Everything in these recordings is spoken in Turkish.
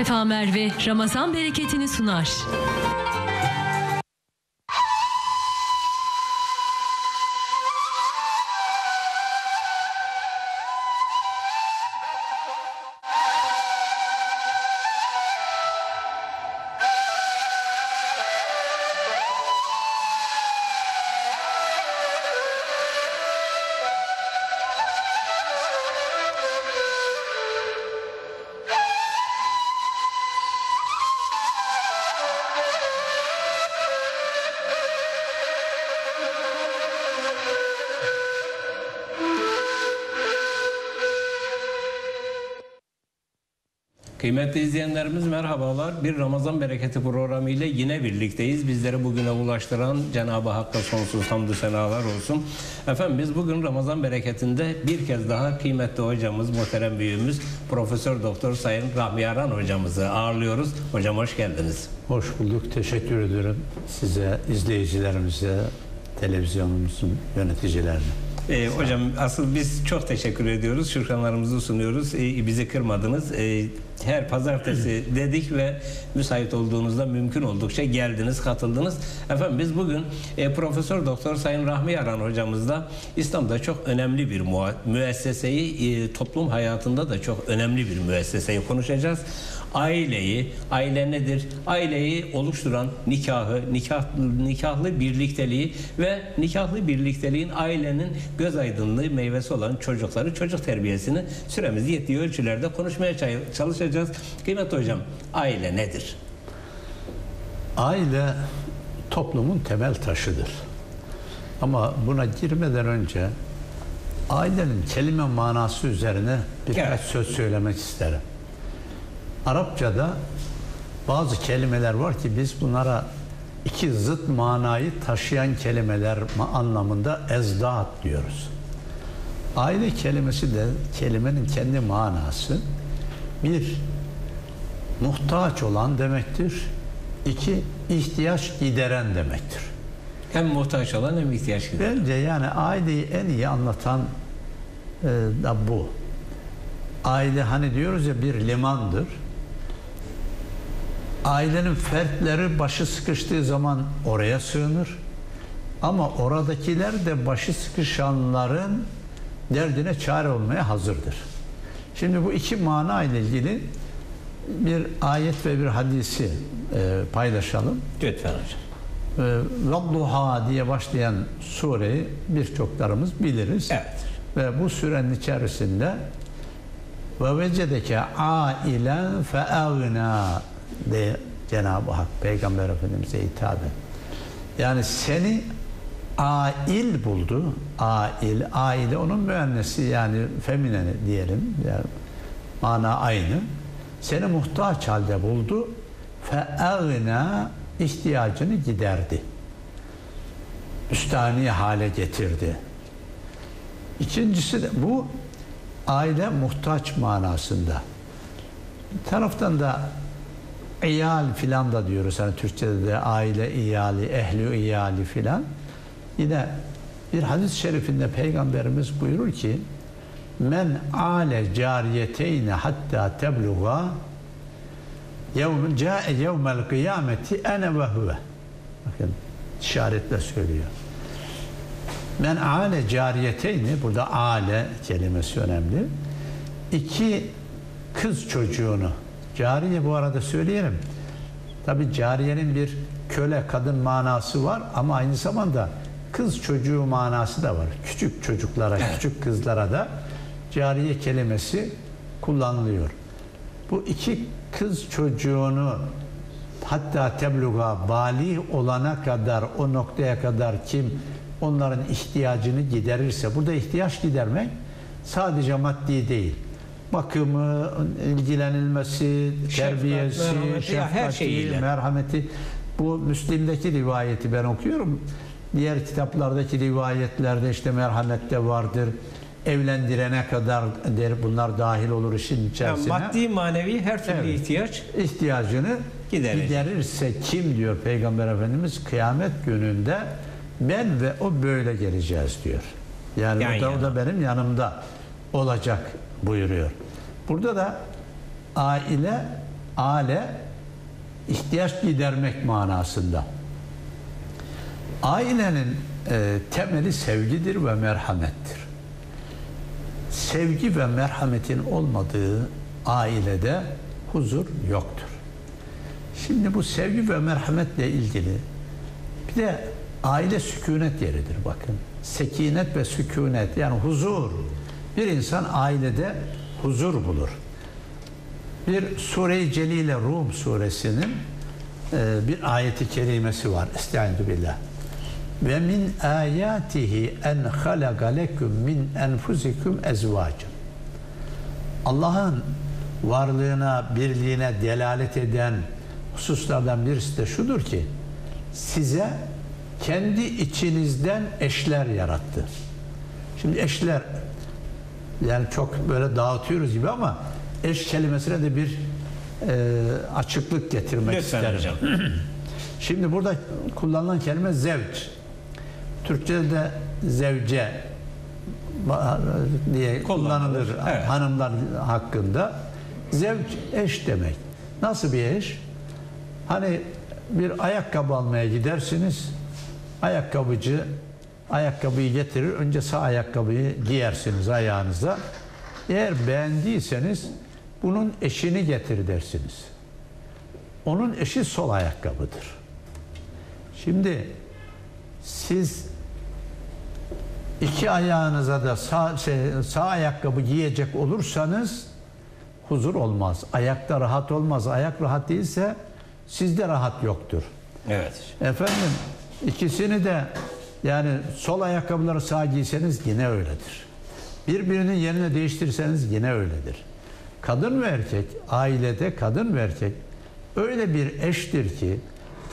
Sefa Merve Ramazan bereketini sunar. Kıymetli izleyenlerimiz merhabalar. Bir Ramazan Bereketi programı ile yine birlikteyiz. Bizleri bugüne ulaştıran Cenab-ı Hakk'a sonsuz hamdü senalar olsun. Efendim biz bugün Ramazan Bereketi'nde bir kez daha kıymetli hocamız, muhterem büyüğümüz Profesör Doktor Sayın Rahmi Aran hocamızı ağırlıyoruz. Hocam hoş geldiniz. Hoş bulduk. Teşekkür ediyorum size, izleyicilerimize, televizyonumuzun yöneticilerine. Ee, hocam asıl biz çok teşekkür ediyoruz. Şükranlarımızı sunuyoruz. Ee, bizi kırmadınız. Ee, her pazartesi dedik ve müsait olduğunuzda mümkün oldukça geldiniz, katıldınız. Efendim biz bugün e, Profesör Doktor Sayın Rahmi Yaran hocamızla İslam'da çok önemli bir müesseseyi, e, toplum hayatında da çok önemli bir müesseseyi konuşacağız. Aileyi, aile nedir? Aileyi oluşturan nikahı, nikah, nikahlı birlikteliği ve nikahlı birlikteliğin ailenin göz aydınlığı meyvesi olan çocukları, çocuk terbiyesini süremiz yettiği ölçülerde konuşmaya çay- çalışacağız. Kıymetli hocam, aile nedir? Aile toplumun temel taşıdır. Ama buna girmeden önce ailenin kelime manası üzerine birkaç Evet. söz söylemek isterim. Arapçada bazı kelimeler var ki biz bunlara iki zıt manayı taşıyan kelimeler anlamında ezdat diyoruz. Aile kelimesi de kelimenin kendi manası bir muhtaç olan demektir. İki ihtiyaç gideren demektir. Hem muhtaç olan hem ihtiyaç gider. Bence yani aileyi en iyi anlatan e, da bu. Aile hani diyoruz ya bir limandır. Ailenin fertleri başı sıkıştığı zaman oraya sığınır. Ama oradakiler de başı sıkışanların derdine çare olmaya hazırdır. Şimdi bu iki mana ile ilgili bir ayet ve bir hadisi e, paylaşalım. Lütfen hocam. Vadduha diye başlayan sureyi birçoklarımız biliriz. Evet. Ve bu sürenin içerisinde ve vecedeke ailen fe'agna diye Cenab-ı Hak Peygamber Efendimiz'e hitaben. Yani seni ail buldu. Ail, aile onun müennesi yani femineni diyelim. Yani mana aynı. Seni muhtaç halde buldu. Fe'agna ihtiyacını giderdi. Üstani hale getirdi. İkincisi de bu aile muhtaç manasında. Bir taraftan da iyal filan da diyoruz. Hani Türkçe'de de aile iyali, ehli iyali filan. Yine bir hadis-i şerifinde Peygamberimiz buyurur ki Men ale cariyeteyne hatta tebluğa yevm cae yevmel kıyameti ene ve huve. Bakın işaretle söylüyor. Men ale cariyeteyni burada ale kelimesi önemli. İki kız çocuğunu cariye bu arada söyleyelim. Tabi cariyenin bir köle kadın manası var ama aynı zamanda kız çocuğu manası da var. Küçük çocuklara, küçük kızlara da cariye kelimesi kullanılıyor. Bu iki kız çocuğunu hatta tebluğa bali olana kadar o noktaya kadar kim onların ihtiyacını giderirse burada ihtiyaç gidermek sadece maddi değil. Bakımı, ilgilenilmesi, terbiyesi, merhameti, ya her şefkati, şeyiyle. merhameti. Bu Müslim'deki rivayeti ben okuyorum. Diğer kitaplardaki rivayetlerde işte merhamet de vardır. Evlendirene kadar der bunlar dahil olur işin Yani içerisine. maddi manevi her türlü Evet. ihtiyaç ihtiyacını Giderecek. giderirse kim diyor Peygamber Efendimiz kıyamet gününde ben ve o böyle geleceğiz diyor. Yani Yan o, da, o da benim yanımda olacak buyuruyor. Burada da aile Ale ihtiyaç gidermek manasında. Ailenin e, temeli sevgidir ve merhamettir. Sevgi ve merhametin olmadığı ailede huzur yoktur. Şimdi bu sevgi ve merhametle ilgili bir de aile sükunet yeridir bakın. Sekinet ve sükunet yani huzur. Bir insan ailede huzur bulur. Bir Sure-i Celile Rum suresinin e, bir ayeti kerimesi var. Estaizu billah. Ve min ayatihi en halaka lekum min enfusikum ezvacen. Allah'ın varlığına, birliğine delalet eden hususlardan birisi de şudur ki size kendi içinizden eşler yarattı. Şimdi eşler yani çok böyle dağıtıyoruz gibi ama eş kelimesine de bir e, açıklık getirmek Lütfen isterim. hocam. Şimdi burada kullanılan kelime zevç. Türkçe'de de zevce diye Kullanılır, kullanılır evet. hanımlar hakkında. Zevç eş demek. Nasıl bir eş? Hani bir ayakkabı almaya gidersiniz. Ayakkabıcı ayakkabıyı getirir. Önce sağ ayakkabıyı giyersiniz ayağınıza. Eğer beğendiyseniz bunun eşini getir dersiniz. Onun eşi sol ayakkabıdır. Şimdi siz iki ayağınıza da sağ, şey, sağ ayakkabı giyecek olursanız huzur olmaz. Ayakta rahat olmaz. Ayak rahat değilse sizde rahat yoktur. Evet. Efendim ikisini de yani sol ayakkabıları sağ giyseniz yine öyledir. Birbirinin yerine değiştirseniz yine öyledir. Kadın ve erkek ailede kadın ve erkek öyle bir eştir ki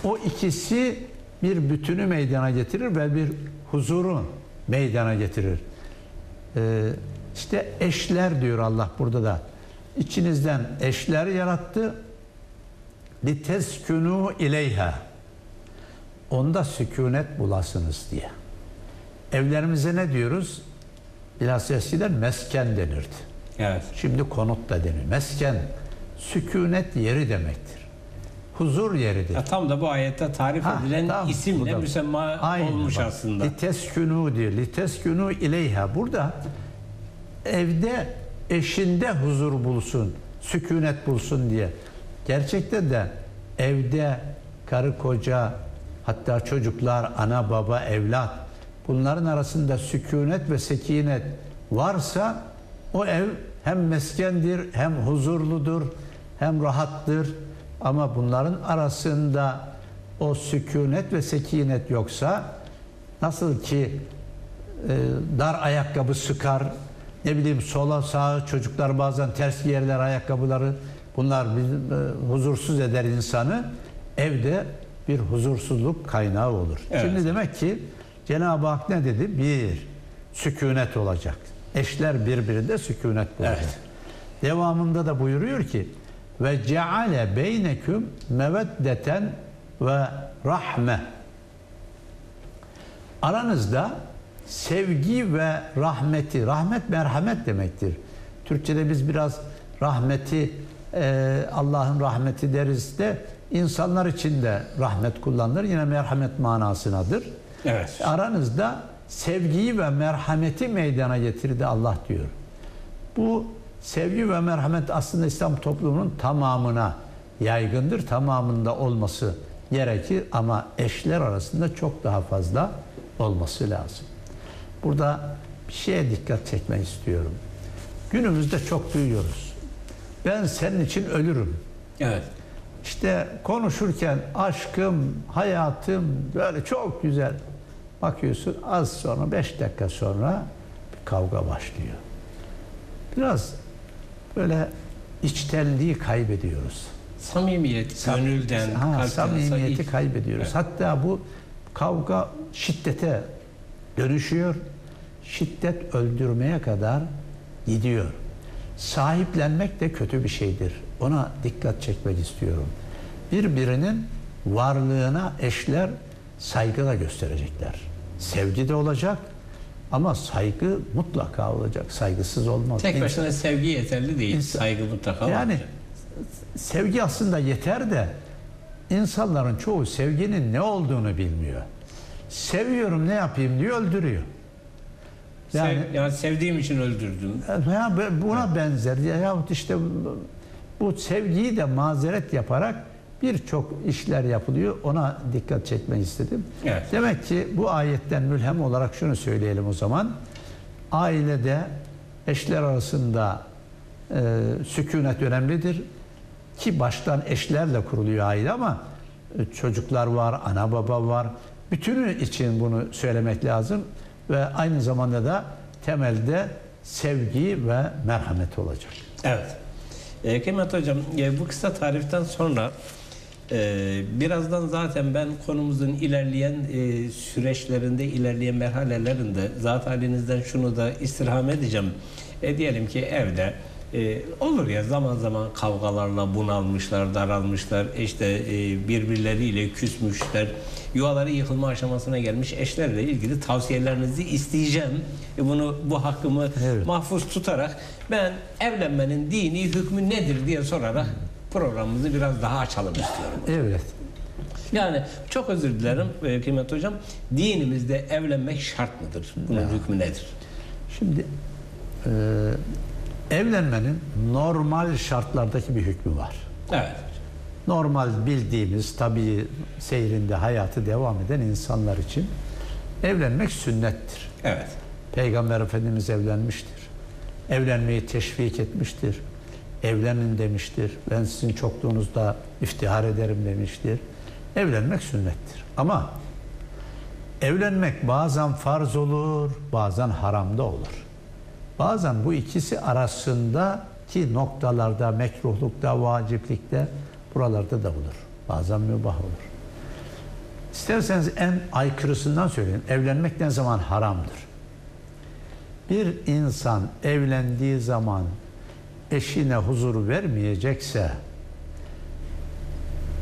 o ikisi bir bütünü meydana getirir ve bir huzuru meydana getirir. Ee, işte eşler diyor Allah burada da. İçinizden eşler yarattı. Liteskünü ileyha. Onda sükunet bulasınız diye. Evlerimize ne diyoruz? Biraz eskiden mesken denirdi. Evet. Şimdi konut da denir. Mesken, sükunet yeri demektir. Huzur yeridir. Ya tam da bu ayette tarif Ha, edilen bu isimle da- müsemma Aynen olmuş bak. aslında. Liteskünü diyor. Liteskünü ileyha. Burada evde eşinde huzur bulsun, sükunet bulsun diye. Gerçekte de evde karı koca hatta çocuklar, ana baba, evlat bunların arasında sükunet ve sekinet varsa o ev hem meskendir, hem huzurludur, hem rahattır. Ama bunların arasında o sükunet ve sekinet yoksa nasıl ki e, dar ayakkabı sıkar, ne bileyim sola sağa çocuklar bazen ters giyerler ayakkabıları. Bunlar bir, e, huzursuz eder insanı. Evde bir huzursuzluk kaynağı olur. Evet. Şimdi demek ki Cenab-ı Hak ne dedi? Bir, sükunet olacak. Eşler birbirinde sükunet bulacak. Evet. Devamında da buyuruyor ki ve ceale beyneküm meveddeten ve rahme. Aranızda sevgi ve rahmeti, rahmet merhamet demektir. Türkçede biz biraz rahmeti e, Allah'ın rahmeti deriz de insanlar için de rahmet kullanılır. Yine merhamet manasınadır. Evet. Aranızda sevgiyi ve merhameti meydana getirdi Allah diyor. Bu sevgi ve merhamet aslında İslam toplumunun tamamına yaygındır. Tamamında olması gerekir ama eşler arasında çok daha fazla olması lazım. Burada bir şeye dikkat çekmek istiyorum. Günümüzde çok duyuyoruz. Ben senin için ölürüm. Evet. İşte konuşurken aşkım, hayatım böyle çok güzel. Bakıyorsun az sonra, beş dakika sonra bir kavga başlıyor. Biraz böyle içtenliği kaybediyoruz. Samimiyet, gönülden, ha, samimiyeti ilk- kaybediyoruz. Evet. Hatta bu kavga şiddete dönüşüyor. Şiddet öldürmeye kadar gidiyor. Sahiplenmek de kötü bir şeydir. Ona dikkat çekmek istiyorum. Birbirinin varlığına eşler saygı da gösterecekler. Sevgi de olacak ama saygı mutlaka olacak. Saygısız olmaz. Tek İnsan- başına sevgi yeterli değil. İnsan- Saygı mutlaka yani olacak. sevgi aslında yeter de insanların çoğu sevginin ne olduğunu bilmiyor. Seviyorum ne yapayım diyor öldürüyor. Yani, Yani yani sevdiğim için öldürdüm. ya buna benzer yahut işte bu sevgiyi de mazeret yaparak birçok işler yapılıyor. Ona dikkat çekmek istedim. Evet. Demek ki bu ayetten mülhem olarak şunu söyleyelim o zaman. Ailede eşler arasında e, sükunet önemlidir. Ki baştan eşlerle kuruluyor aile ama e, çocuklar var, ana baba var. Bütünü için bunu söylemek lazım. Ve aynı zamanda da temelde sevgi ve merhamet olacak. Evet. E, Kıymet Hocam e, bu kısa tariften sonra e, birazdan zaten ben konumuzun ilerleyen e, süreçlerinde, ilerleyen merhalelerinde zat halinizden şunu da istirham edeceğim. E, diyelim ki evde e, olur ya zaman zaman kavgalarla bunalmışlar, daralmışlar, işte e, birbirleriyle küsmüşler, yuvaları yıkılma aşamasına gelmiş eşlerle ilgili tavsiyelerinizi isteyeceğim. E, bunu bu hakkımı Evet. mahfuz tutarak ben evlenmenin dini hükmü nedir diye sorarak programımızı biraz daha açalım istiyorum. Evet. Yani çok özür dilerim e, Kıymet Hocam. Dinimizde evlenmek şart mıdır? Bunun hükmü nedir? Şimdi e, evlenmenin normal şartlardaki bir hükmü var. Evet. Normal bildiğimiz tabii seyrinde hayatı devam eden insanlar için evlenmek sünnettir. Evet. Peygamber Efendimiz evlenmiştir. Evlenmeyi teşvik etmiştir. Evlenin demiştir. Ben sizin çokluğunuzda iftihar ederim demiştir. Evlenmek sünnettir. Ama evlenmek bazen farz olur, bazen haramda olur. Bazen bu ikisi arasındaki noktalarda, mekruhlukta, vaciplikte buralarda da olur. Bazen mübah olur. İsterseniz en aykırısından söyleyeyim. Evlenmek ne zaman haramdır? Bir insan evlendiği zaman eşine huzur vermeyecekse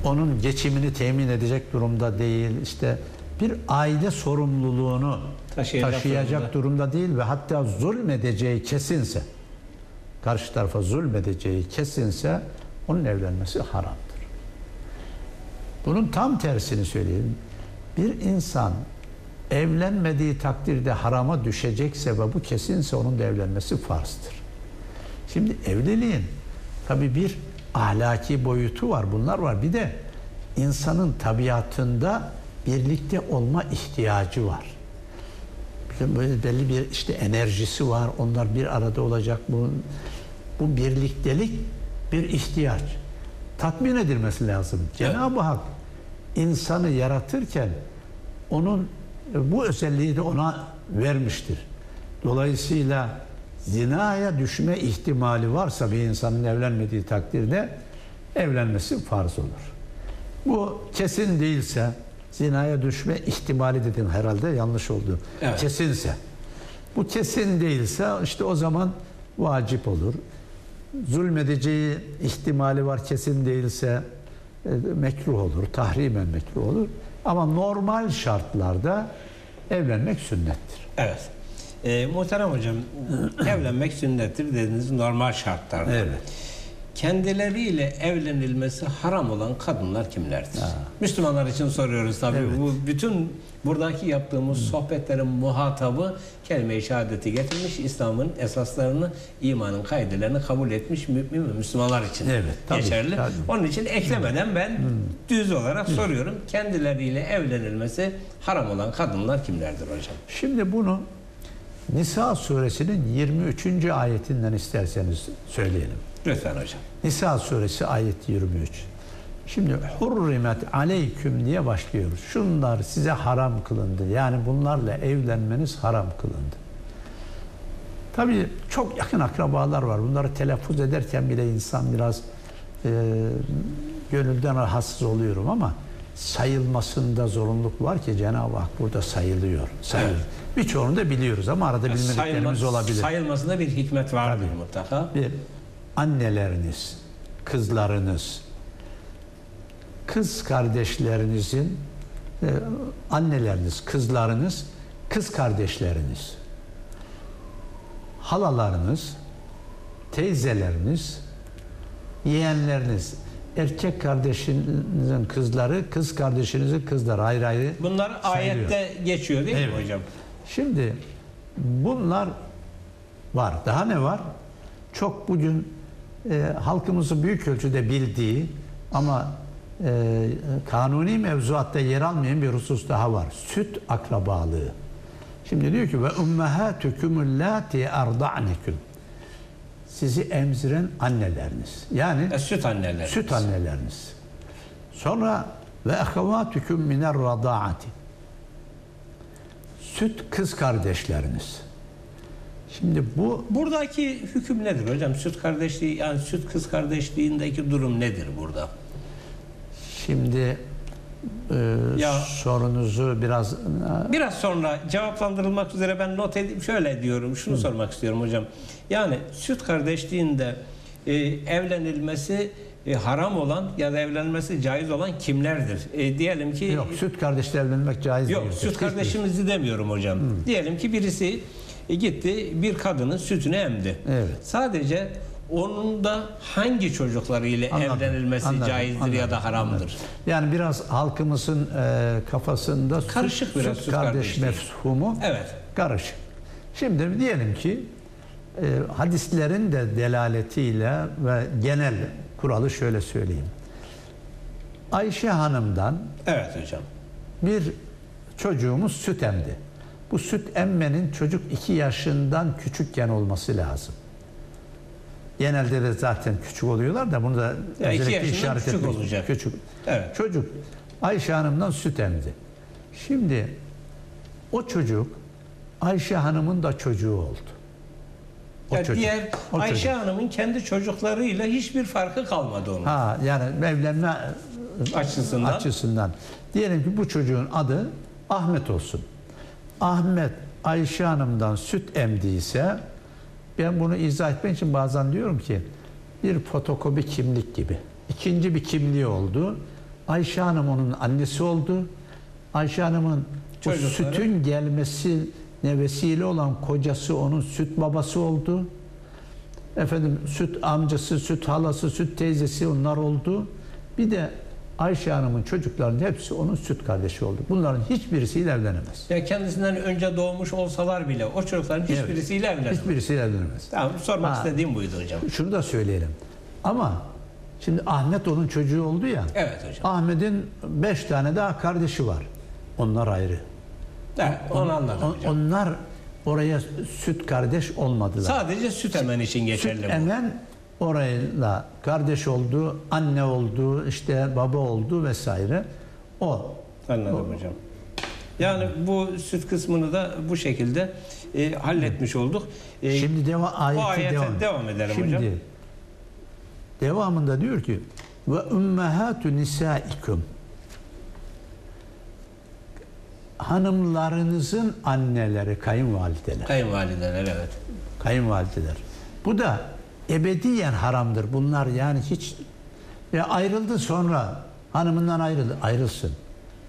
onun geçimini temin edecek durumda değil. İşte bir aile sorumluluğunu Taşıyacak taşıyacak, durumda. değil ve hatta zulmedeceği kesinse karşı tarafa zulmedeceği kesinse onun evlenmesi haramdır. Bunun tam tersini söyleyeyim. Bir insan evlenmediği takdirde harama düşecekse ve bu kesinse onun da evlenmesi farzdır. Şimdi evliliğin tabi bir ahlaki boyutu var, bunlar var. Bir de insanın tabiatında birlikte olma ihtiyacı var. Böyle belli bir işte enerjisi var. Onlar bir arada olacak. Bu, bu birliktelik bir ihtiyaç. Tatmin edilmesi lazım. Cenab-ı Hak insanı yaratırken onun bu özelliği de ona vermiştir. Dolayısıyla zinaya düşme ihtimali varsa bir insanın evlenmediği takdirde evlenmesi farz olur. Bu kesin değilse zinaya düşme ihtimali dedim herhalde yanlış oldu. Evet. Kesinse. Bu kesin değilse işte o zaman vacip olur. Zulmedeceği ihtimali var kesin değilse e, mekruh olur, tahrimen mekruh olur. Ama normal şartlarda evlenmek sünnettir. Evet. E, muhterem hocam evlenmek sünnettir dediniz normal şartlarda. Evet. Kendileriyle evlenilmesi haram olan kadınlar kimlerdir? Müslümanlar için soruyoruz tabii. Evet. Bu bütün buradaki yaptığımız sohbetlerin muhatabı kelime-i şehadeti getirmiş, İslam'ın esaslarını, imanın kaidelerini kabul etmiş mümin ve Müslümanlar için Evet, tabii, geçerli. tabii. Onun için eklemeden ben düz olarak soruyorum. Kendileriyle evlenilmesi haram olan kadınlar kimlerdir hocam? Şimdi bunu Nisa suresinin 23. ayetinden isterseniz söyleyelim. Lütfen hocam. Nisa suresi ayet 23. Şimdi hurrimet aleyküm diye başlıyoruz. Şunlar size haram kılındı. Yani bunlarla evlenmeniz haram kılındı. Tabii çok yakın akrabalar var. Bunları telaffuz ederken bile insan biraz e, gönülden rahatsız oluyorum ama sayılmasında zorunluluk var ki Cenab-ı Hak burada sayılıyor. sayılıyor. Evet. Birçoğunu da biliyoruz ama arada bilmediklerimiz Sayılma- olabilir. Sayılmasında bir hikmet vardır Tabii. mutlaka. Bir anneleriniz, kızlarınız, kız kardeşlerinizin e, anneleriniz, kızlarınız, kız kardeşleriniz, halalarınız, teyzeleriniz, yeğenleriniz, erkek kardeşinizin kızları, kız kardeşinizin kızları ayrı ayrı Bunlar sayılıyor. ayette geçiyor değil mi Evet. hocam? Şimdi bunlar var. Daha ne var? Çok bugün e, halkımızın büyük ölçüde bildiği ama e, kanuni mevzuatta yer almayan bir husus daha var. Süt akrabalığı. Şimdi diyor ki ve ummahatukum allati arda'nekum. Sizi emziren anneleriniz. Yani E, süt anneler. süt anneleriniz. Sonra ve ahavatukum miner radaati. Süt kız kardeşleriniz. Şimdi bu Buradaki hüküm nedir hocam? Süt kardeşliği yani süt kız kardeşliğindeki durum nedir burada? şimdi e, Ya- sorunuzu biraz e, Biraz sonra cevaplandırılmak üzere ben not edip şöyle diyorum. Şunu sormak istiyorum hocam. Yani süt kardeşliğinde e, evlenilmesi e, haram olan ya da evlenmesi caiz olan kimlerdir? E, diyelim ki yok süt kardeşle evlenmek caiz Yok değildir. süt Hiçbir- kardeşimizi demiyorum hocam. Diyelim ki birisi e, gitti bir kadının sütünü emdi. Evet. Sadece onun da hangi çocuklarıyla Anladım, evlenilmesi anladım, caizdir ya da anladım, haramdır? anladım. Yani biraz halkımızın e, kafasında süt- Karışık biraz süt süt kardeş kardeşliği. mefhumu Evet. karışık. Şimdi diyelim ki e, hadislerin de delaletiyle ve genel kuralı şöyle söyleyeyim. Ayşe Hanım'dan Evet hocam. bir çocuğumuz süt emdi. Bu süt emmenin çocuk 2 yaşından küçükken olması lazım. Genelde de zaten küçük oluyorlar da bunu da Ya iki özellikle yaşından işaret küçük etmek- olacak. Küçük. Evet. Çocuk Ayşe Hanım'dan süt emdi. Şimdi o çocuk Ayşe Hanım'ın da çocuğu oldu. O Ya çocuk. diğer O Ayşe çocuk. Hanım'ın kendi çocuklarıyla hiçbir farkı kalmadı onun Ha yani evlenme açısından. açısından. Diyelim ki bu çocuğun adı Ahmet olsun. Ahmet Ayşe Hanım'dan süt emdiyse ben bunu izah etmek için bazen diyorum ki bir fotokopi kimlik gibi. İkinci bir kimliği oldu. Ayşe Hanım onun annesi oldu. Ayşe Hanım'ın Çocukları. sütün gelmesi ne vesile olan kocası onun süt babası oldu. Efendim süt amcası, süt halası, süt teyzesi onlar oldu. Bir de Ayşe Hanım'ın çocuklarının hepsi onun süt kardeşi oldu. Bunların hiçbirisiyle evlenemez. Ya kendisinden önce doğmuş olsalar bile o çocukların Evet. hiçbirisiyle evlenemez. Hiçbirisiyle evlenemez. Tamam sormak Ha. istediğim buydu hocam. Şunu da söyleyelim. Ama şimdi Ahmet onun çocuğu oldu ya. Evet hocam. Ahmet'in beş tane daha kardeşi var. Onlar ayrı. Evet, onu anladım On- onlar oraya süt kardeş olmadılar. Sadece süt emen için geçerli Süt bu. emen orayla kardeş oldu, anne oldu, işte baba oldu vesaire. O. Anladım hocam. Yani bu süt kısmını da bu şekilde e, halletmiş olduk. E, Şimdi deva, ayeti ayete devam. devam edelim Şimdi, hocam. Devamında diyor ki ve ummahatu nisaikum hanımlarınızın anneleri kayınvalideler. kayınvalideler evet. Kayınvalideler. Bu da ebediyen haramdır. Bunlar yani hiç ya ayrıldı sonra hanımından ayrıldı. Ayrılsın.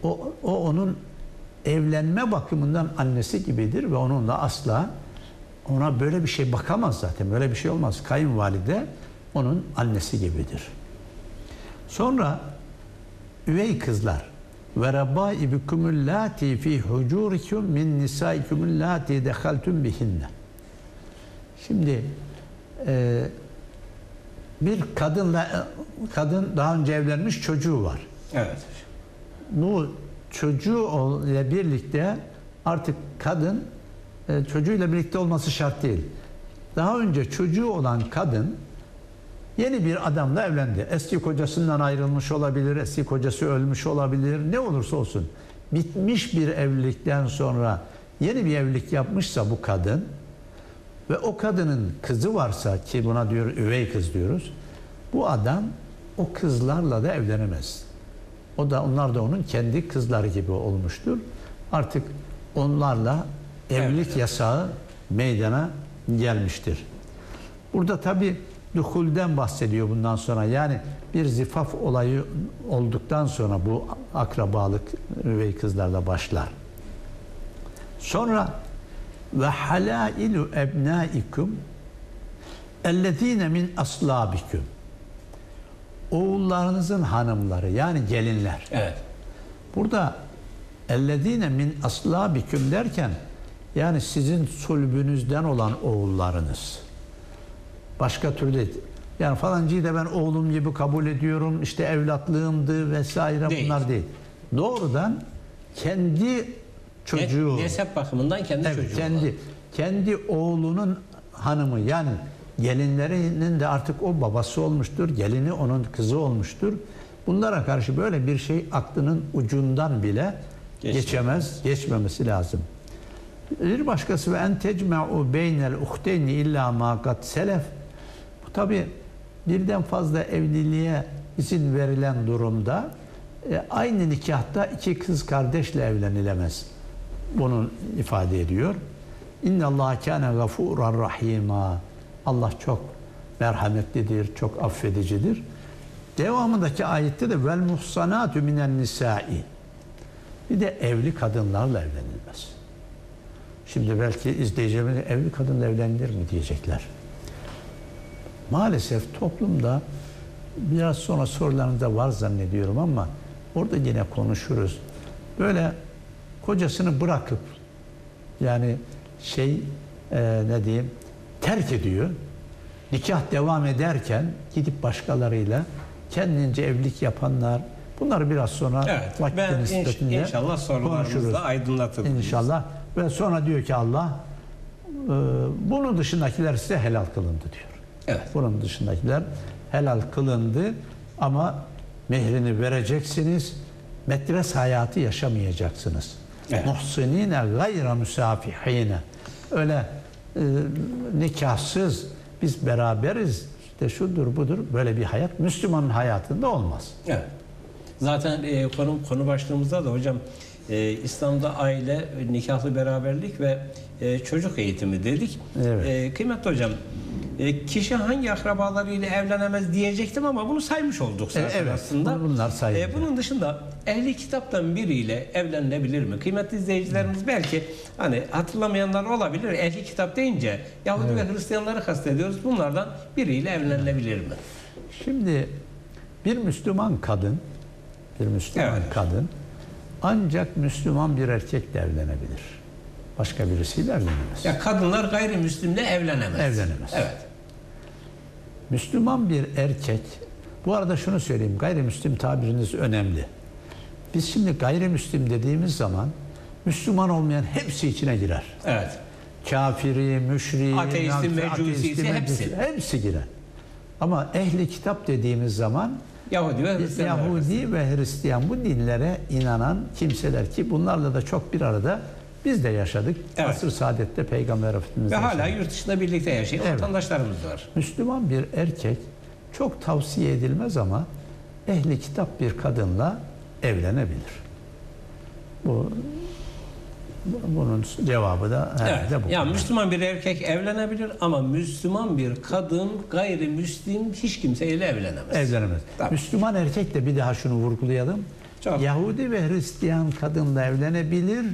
O, o onun evlenme bakımından annesi gibidir ve onunla asla ona böyle bir şey bakamaz zaten. Böyle bir şey olmaz. Kayınvalide onun annesi gibidir. Sonra üvey kızlar ve rabaibukumul lati fi hucurikum min nisaikumul lati dehaltum bihinne. Şimdi e, bir kadınla kadın daha önce evlenmiş çocuğu var. Evet. Bu çocuğu ile birlikte artık kadın e, çocuğuyla birlikte olması şart değil. Daha önce çocuğu olan kadın yeni bir adamla evlendi. Eski kocasından ayrılmış olabilir, eski kocası ölmüş olabilir, ne olursa olsun. Bitmiş bir evlilikten sonra yeni bir evlilik yapmışsa bu kadın ve o kadının kızı varsa ki buna diyor üvey kız diyoruz. Bu adam o kızlarla da evlenemez. O da onlar da onun kendi kızları gibi olmuştur. Artık onlarla evlilik Evet. yasağı meydana gelmiştir. Burada tabi duhulden bahsediyor bundan sonra. Yani bir zifaf olayı olduktan sonra bu akrabalık üvey kızlarla başlar. Sonra ve halailu ebnaikum ellezine min aslabikum oğullarınızın hanımları yani gelinler. Evet. Burada ellezine min aslabiküm derken yani sizin sulbünüzden olan oğullarınız. Başka türlü. Yani falancıyı da ben oğlum gibi kabul ediyorum. işte evlatlığımdı vesaire Değil. bunlar değil. Doğrudan kendi çocuğu. Ne- Nesep bakımından kendi Evet, çocuğu. kendi kendi oğlunun hanımı yani gelinlerinin de artık o babası olmuştur. Gelini onun kızı olmuştur. Bunlara karşı böyle bir şey aklının ucundan bile Geçmez. geçemez, geçmemesi lazım. Bir başkası ve en tecme'u beynel uhteyni illa ma selef. Bu tabi birden fazla evliliğe izin verilen durumda e, aynı nikahta iki kız kardeşle evlenilemez. Bunu ifade ediyor. İnne Allah kâne gafûran rahîmâ. Allah çok merhametlidir, çok affedicidir. Devamındaki ayette de vel muhsanatü minen nisai. Bir de evli kadınlarla evlenilmez. Şimdi belki izleyicilerimiz evli kadınla evlenilir mi diyecekler. Maalesef toplumda biraz sonra sorularınızda var zannediyorum ama orada yine konuşuruz. Böyle kocasını bırakıp yani şey e, ne diyeyim terk ediyor. Nikah devam ederken gidip başkalarıyla kendince evlilik yapanlar bunları biraz sonra Evet. vakti Ben inş- nispetinde inşallah sorularımızda aydınlatırız. İnşallah. Ve sonra diyor ki Allah e, bunun dışındakiler size helal kılındı diyor. Evet. Bunun dışındakiler helal kılındı ama mehrini vereceksiniz. Metres hayatı yaşamayacaksınız. Evet. Muhsinine gayra müsafihine. Öyle e, nikahsız biz beraberiz işte şudur budur böyle bir hayat Müslümanın hayatında olmaz. Evet. Zaten e, konu konu başlığımızda da hocam e, İslam'da aile, nikahlı beraberlik ve e, çocuk eğitimi dedik. Evet. E, kıymetli hocam, e, kişi hangi akrabalarıyla evlenemez diyecektim ama bunu saymış olduk zaten evet, aslında. bunlar. E, bunun dışında ehli kitaptan biriyle evlenilebilir mi? Kıymetli izleyicilerimiz belki hani hatırlamayanlar olabilir. Ehli kitap deyince Yahudi ve Hristiyanları kastediyoruz. Bunlardan biriyle evlenilebilir mi? Şimdi bir Müslüman kadın, bir Müslüman Evet. kadın ancak Müslüman bir erkekle evlenebilir. Başka birisiyle evlenemez. Ya kadınlar gayrimüslimle evlenemez. Evlenemez. Evet. Müslüman bir erkek, bu arada şunu söyleyeyim, gayrimüslim tabiriniz önemli. Biz şimdi gayrimüslim dediğimiz zaman Müslüman olmayan hepsi içine girer. Evet. Kafiri, müşriği, Ateisti, mecusi, hepsi. hepsi girer. Ama ehli kitap dediğimiz zaman Yahudi ve arasında. Yahudi ve Hristiyan bu dinlere inanan kimseler ki bunlarla da çok bir arada biz de yaşadık. Evet. Asr-ı Saadet'te Peygamber Efendimiz Ve hala yurt dışında birlikte yaşayan Evet. vatandaşlarımız var. Müslüman bir erkek çok tavsiye edilmez ama ehli kitap bir kadınla evlenebilir. Bu bu- bunun cevabı da herhalde Evet. bu. Ya Müslüman bir erkek evlenebilir ama Müslüman bir kadın gayrimüslim hiç kimseyle evlenemez. Evlenemez. Tabii. Müslüman erkek de bir daha şunu vurgulayalım. Çok. Yahudi ve Hristiyan kadınla evlenebilir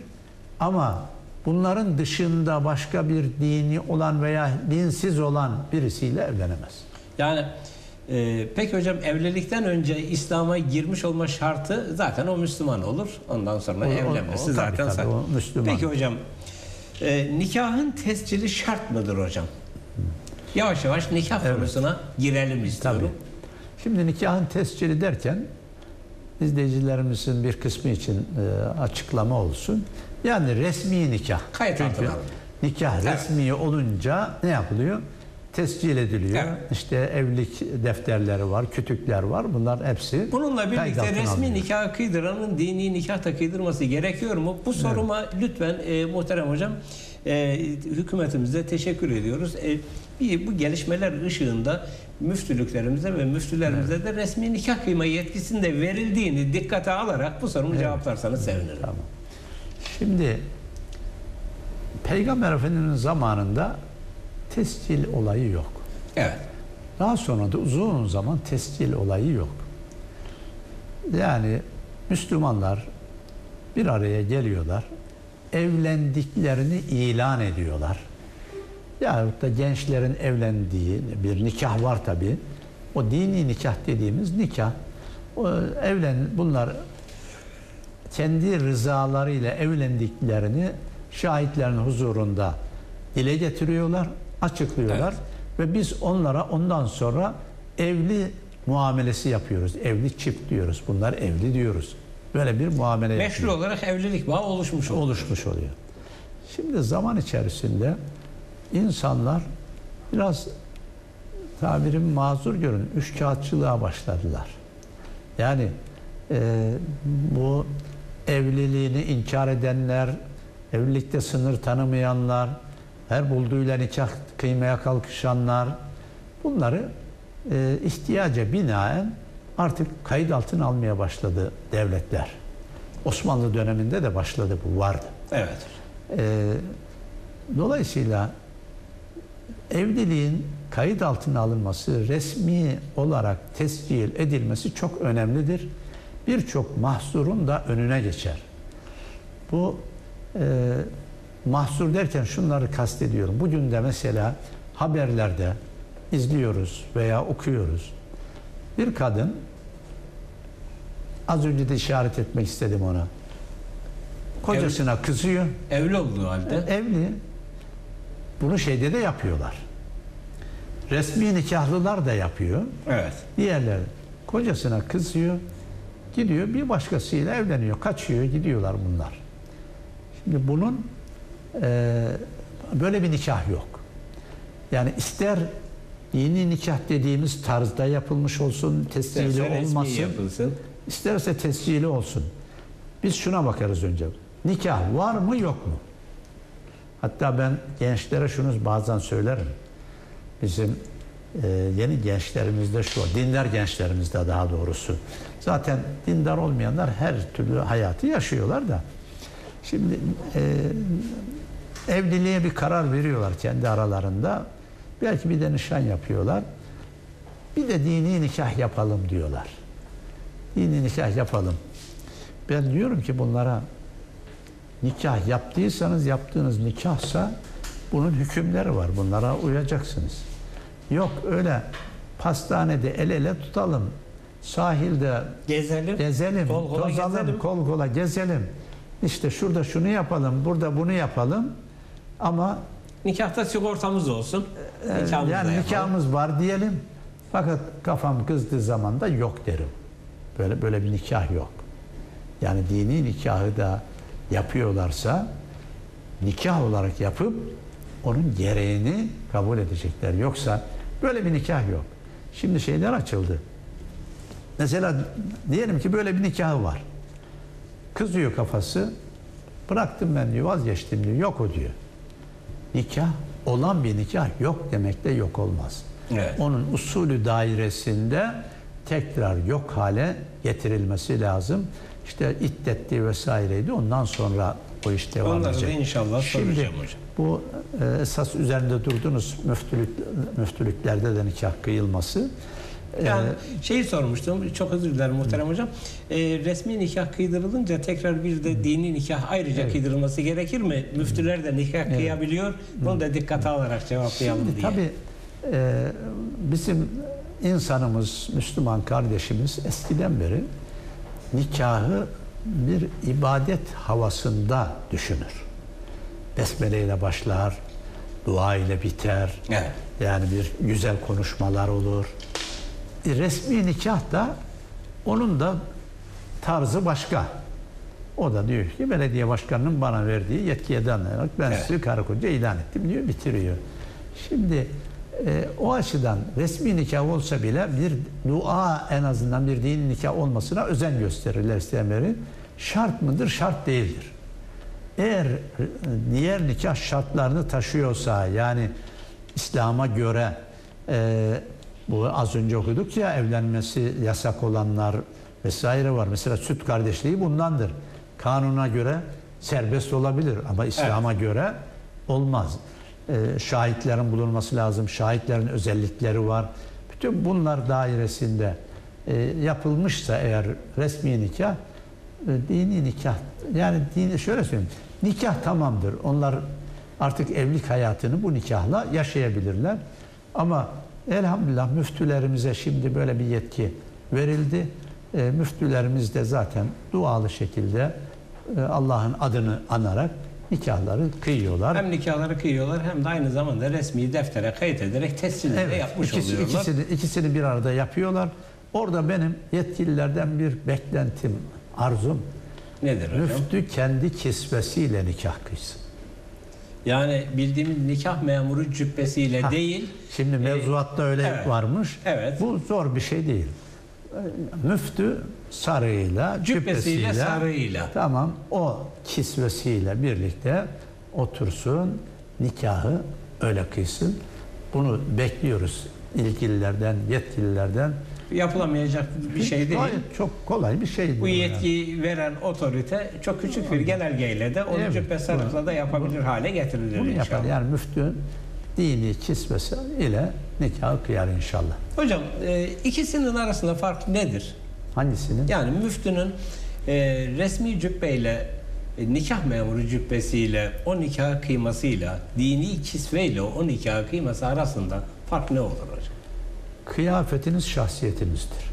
ama bunların dışında başka bir dini olan veya dinsiz olan birisiyle evlenemez. Yani e, peki hocam evlilikten önce İslam'a girmiş olma şartı zaten o Müslüman olur. Ondan sonra O- o- evlenmesi o tabii, zaten tabii, sakın. o Müslüman. Peki hocam e, nikahın tescili şart mıdır hocam? Yavaş yavaş nikah Evet. konusuna girelim istiyorum. Tabii. Şimdi nikahın tescili derken izleyicilerimizin bir kısmı için e, açıklama olsun. Yani resmi nikah. Kayıt Çünkü altına alınıyor. nikah Evet. resmi olunca ne yapılıyor? Tescil ediliyor. Evet. İşte evlilik defterleri var, kütükler var. Bunlar hepsi Bununla birlikte resmi alınıyor. nikah kıydıranın dini nikah da kıydırması gerekiyor mu? Bu soruma lütfen e, muhterem hocam e, hükümetimize teşekkür ediyoruz. E, bir, bu gelişmeler ışığında müftülüklerimize ve müftülerimize de resmi nikah kıyma yetkisinin de verildiğini dikkate alarak bu sorumu cevaplarsanız sevinirim. Tamam. Şimdi Peygamber Efendimiz'in zamanında tescil olayı yok. Evet. Daha sonra da uzun zaman tescil olayı yok. Yani Müslümanlar bir araya geliyorlar, evlendiklerini ilan ediyorlar. Yahut da gençlerin evlendiği bir nikah var tabi. O dini nikah dediğimiz nikah o evlen bunlar kendi rızalarıyla evlendiklerini şahitlerin huzurunda dile getiriyorlar, açıklıyorlar ve biz onlara ondan sonra evli muamelesi yapıyoruz. Evli çift diyoruz. Bunlar evli diyoruz. Böyle bir muamele Meşru yapıyoruz olarak evlilik bağı oluşmuş oldu. oluşmuş oluyor. Şimdi zaman içerisinde insanlar biraz tabirim mazur görün üç kağıtçılığa başladılar. Yani e, bu evliliğini inkar edenler, evlilikte sınır tanımayanlar, her bulduğuyla nikah kıymaya kalkışanlar bunları e, ihtiyaca binaen artık kayıt altına almaya başladı devletler. Osmanlı döneminde de başladı bu vardı. Evet. Ee, dolayısıyla evliliğin kayıt altına alınması, resmi olarak tescil edilmesi çok önemlidir. Birçok mahsurun da önüne geçer. Bu e, mahsur derken şunları kastediyorum. Bugün de mesela haberlerde izliyoruz veya okuyoruz. Bir kadın az önce de işaret etmek istedim ona. Kocasına kızıyor. Evli olduğu halde. Evli. Bunu şeyde de yapıyorlar. Resmi nikahlılar da yapıyor. Evet. Diğerleri kocasına kızıyor. Gidiyor bir başkasıyla evleniyor. Kaçıyor gidiyorlar bunlar. Şimdi bunun eee, böyle bir nikah yok. Yani ister yeni nikah dediğimiz tarzda yapılmış olsun, tescili İsterse olmasın. yapılsın. İsterse tescili olsun. Biz şuna bakarız önce. Nikah var mı yok mu? Hatta ben gençlere şunu bazen söylerim. Bizim e, yeni gençlerimizde şu, dindar gençlerimizde daha doğrusu. Zaten dindar olmayanlar her türlü hayatı yaşıyorlar da. Şimdi e, evliliğe bir karar veriyorlar kendi aralarında. Belki bir de nişan yapıyorlar. Bir de dini nikah yapalım diyorlar dini nikah yapalım. Ben diyorum ki bunlara nikah yaptıysanız yaptığınız nikahsa bunun hükümleri var. Bunlara uyacaksınız. Yok öyle pastanede el ele tutalım. Sahilde Gezelim. gezelim, Kol kola tozalım, gezelim. kol kola gezelim. İşte şurada şunu yapalım, burada bunu yapalım. Ama Nikahta sigortamız olsun. e, Nikahımızı da yani yapalım. nikahımız var diyelim. Fakat kafam kızdığı zaman da yok derim. Böyle böyle bir nikah yok. Yani dini nikahı da yapıyorlarsa nikah olarak yapıp onun gereğini kabul edecekler. Yoksa böyle bir nikah yok. Şimdi şeyler açıldı. Mesela diyelim ki böyle bir nikahı var. Kızıyor kafası. Bıraktım ben diyor, vazgeçtim diyor. Yok o diyor. Nikah olan bir nikah yok demek de yok olmaz. Evet. Onun usulü dairesinde tekrar yok hale getirilmesi lazım. İşte iddetti vesaireydi. Ondan sonra o iş devam Onları da edecek. inşallah Şimdi hocam. bu e, esas üzerinde durdunuz müftülük, müftülüklerde de nikah kıyılması. E, Yani şeyi sormuştum, çok özür dilerim muhterem hocam. Ee, resmi nikah kıydırılınca tekrar bir de dini nikah ayrıca Evet. kıydırılması gerekir mi? Müftüler de nikah kıyabiliyor. Bunu da dikkate alarak cevaplayalım Şimdi diye. tabii e, bizim insanımız, Müslüman kardeşimiz eskiden beri nikahı bir ibadet havasında düşünür. Besmele ile başlar, dua ile biter. Evet. Yani bir güzel konuşmalar olur. E, resmi nikah da onun da tarzı başka. O da diyor ki belediye başkanının bana verdiği yetkiye dayanarak ben Evet. sizi karı koca ilan ettim diyor bitiriyor. Şimdi e, o açıdan resmi nikah olsa bile bir dua en azından bir dini nikah olmasına özen gösterirler istemleri. Şart mıdır? Şart değildir. Eğer e, diğer nikah şartlarını taşıyorsa yani İslam'a göre e, bu az önce okuduk ya evlenmesi yasak olanlar vesaire var. Mesela süt kardeşliği bundandır. Kanuna göre serbest olabilir ama İslam'a göre olmaz. E, şahitlerin bulunması lazım. Şahitlerin özellikleri var. Bütün bunlar dairesinde e, yapılmışsa eğer resmi nikah e, dini nikah yani dini şöyle söyleyeyim nikah tamamdır onlar artık evlilik hayatını bu nikahla yaşayabilirler Ama elhamdülillah müftülerimize şimdi böyle bir yetki verildi. E, müftülerimiz de zaten dualı şekilde Allah'ın adını anarak nikahları kıyıyorlar. Hem nikahları kıyıyorlar hem de aynı zamanda resmi deftere kayıt ederek tescil de yapmış ikisi, oluyorlar. ikisini, ikisini bir arada yapıyorlar. Orada benim yetkililerden bir beklentim, arzum. Nedir hocam? Müftü kendi kisvesiyle nikah kıysın. Yani bildiğimiz nikah memuru cübbesiyle Ha, değil. Şimdi e, mevzuatta öyle evet. varmış. Evet. Bu zor bir şey değil. Müftü sarığıyla, Cübbesiyle, cübbesiyle, sarığıyla. Tamam o kisvesiyle birlikte otursun, nikahı öyle kıysın. Bunu bekliyoruz ilgililerden, yetkililerden. yapılamayacak bir şey değil. Gayet çok kolay bir şey. Bu yani. yetkiyi veren otorite çok küçük bir genelgeyle de onu Evet, cübbe sarıkla da yapabilir hale getirilir Bunu inşallah. yapar. Yani müftü dini kisvesi ile nikahı kıyar inşallah. Hocam e, ikisinin arasında fark nedir? Hangisinin? Yani müftünün e, resmi cübbeyle e, nikah memuru cübbesiyle o nikah kıymasıyla dini kisveyle o nikah kıyması arasında fark ne olur hocam? Kıyafetiniz şahsiyetinizdir.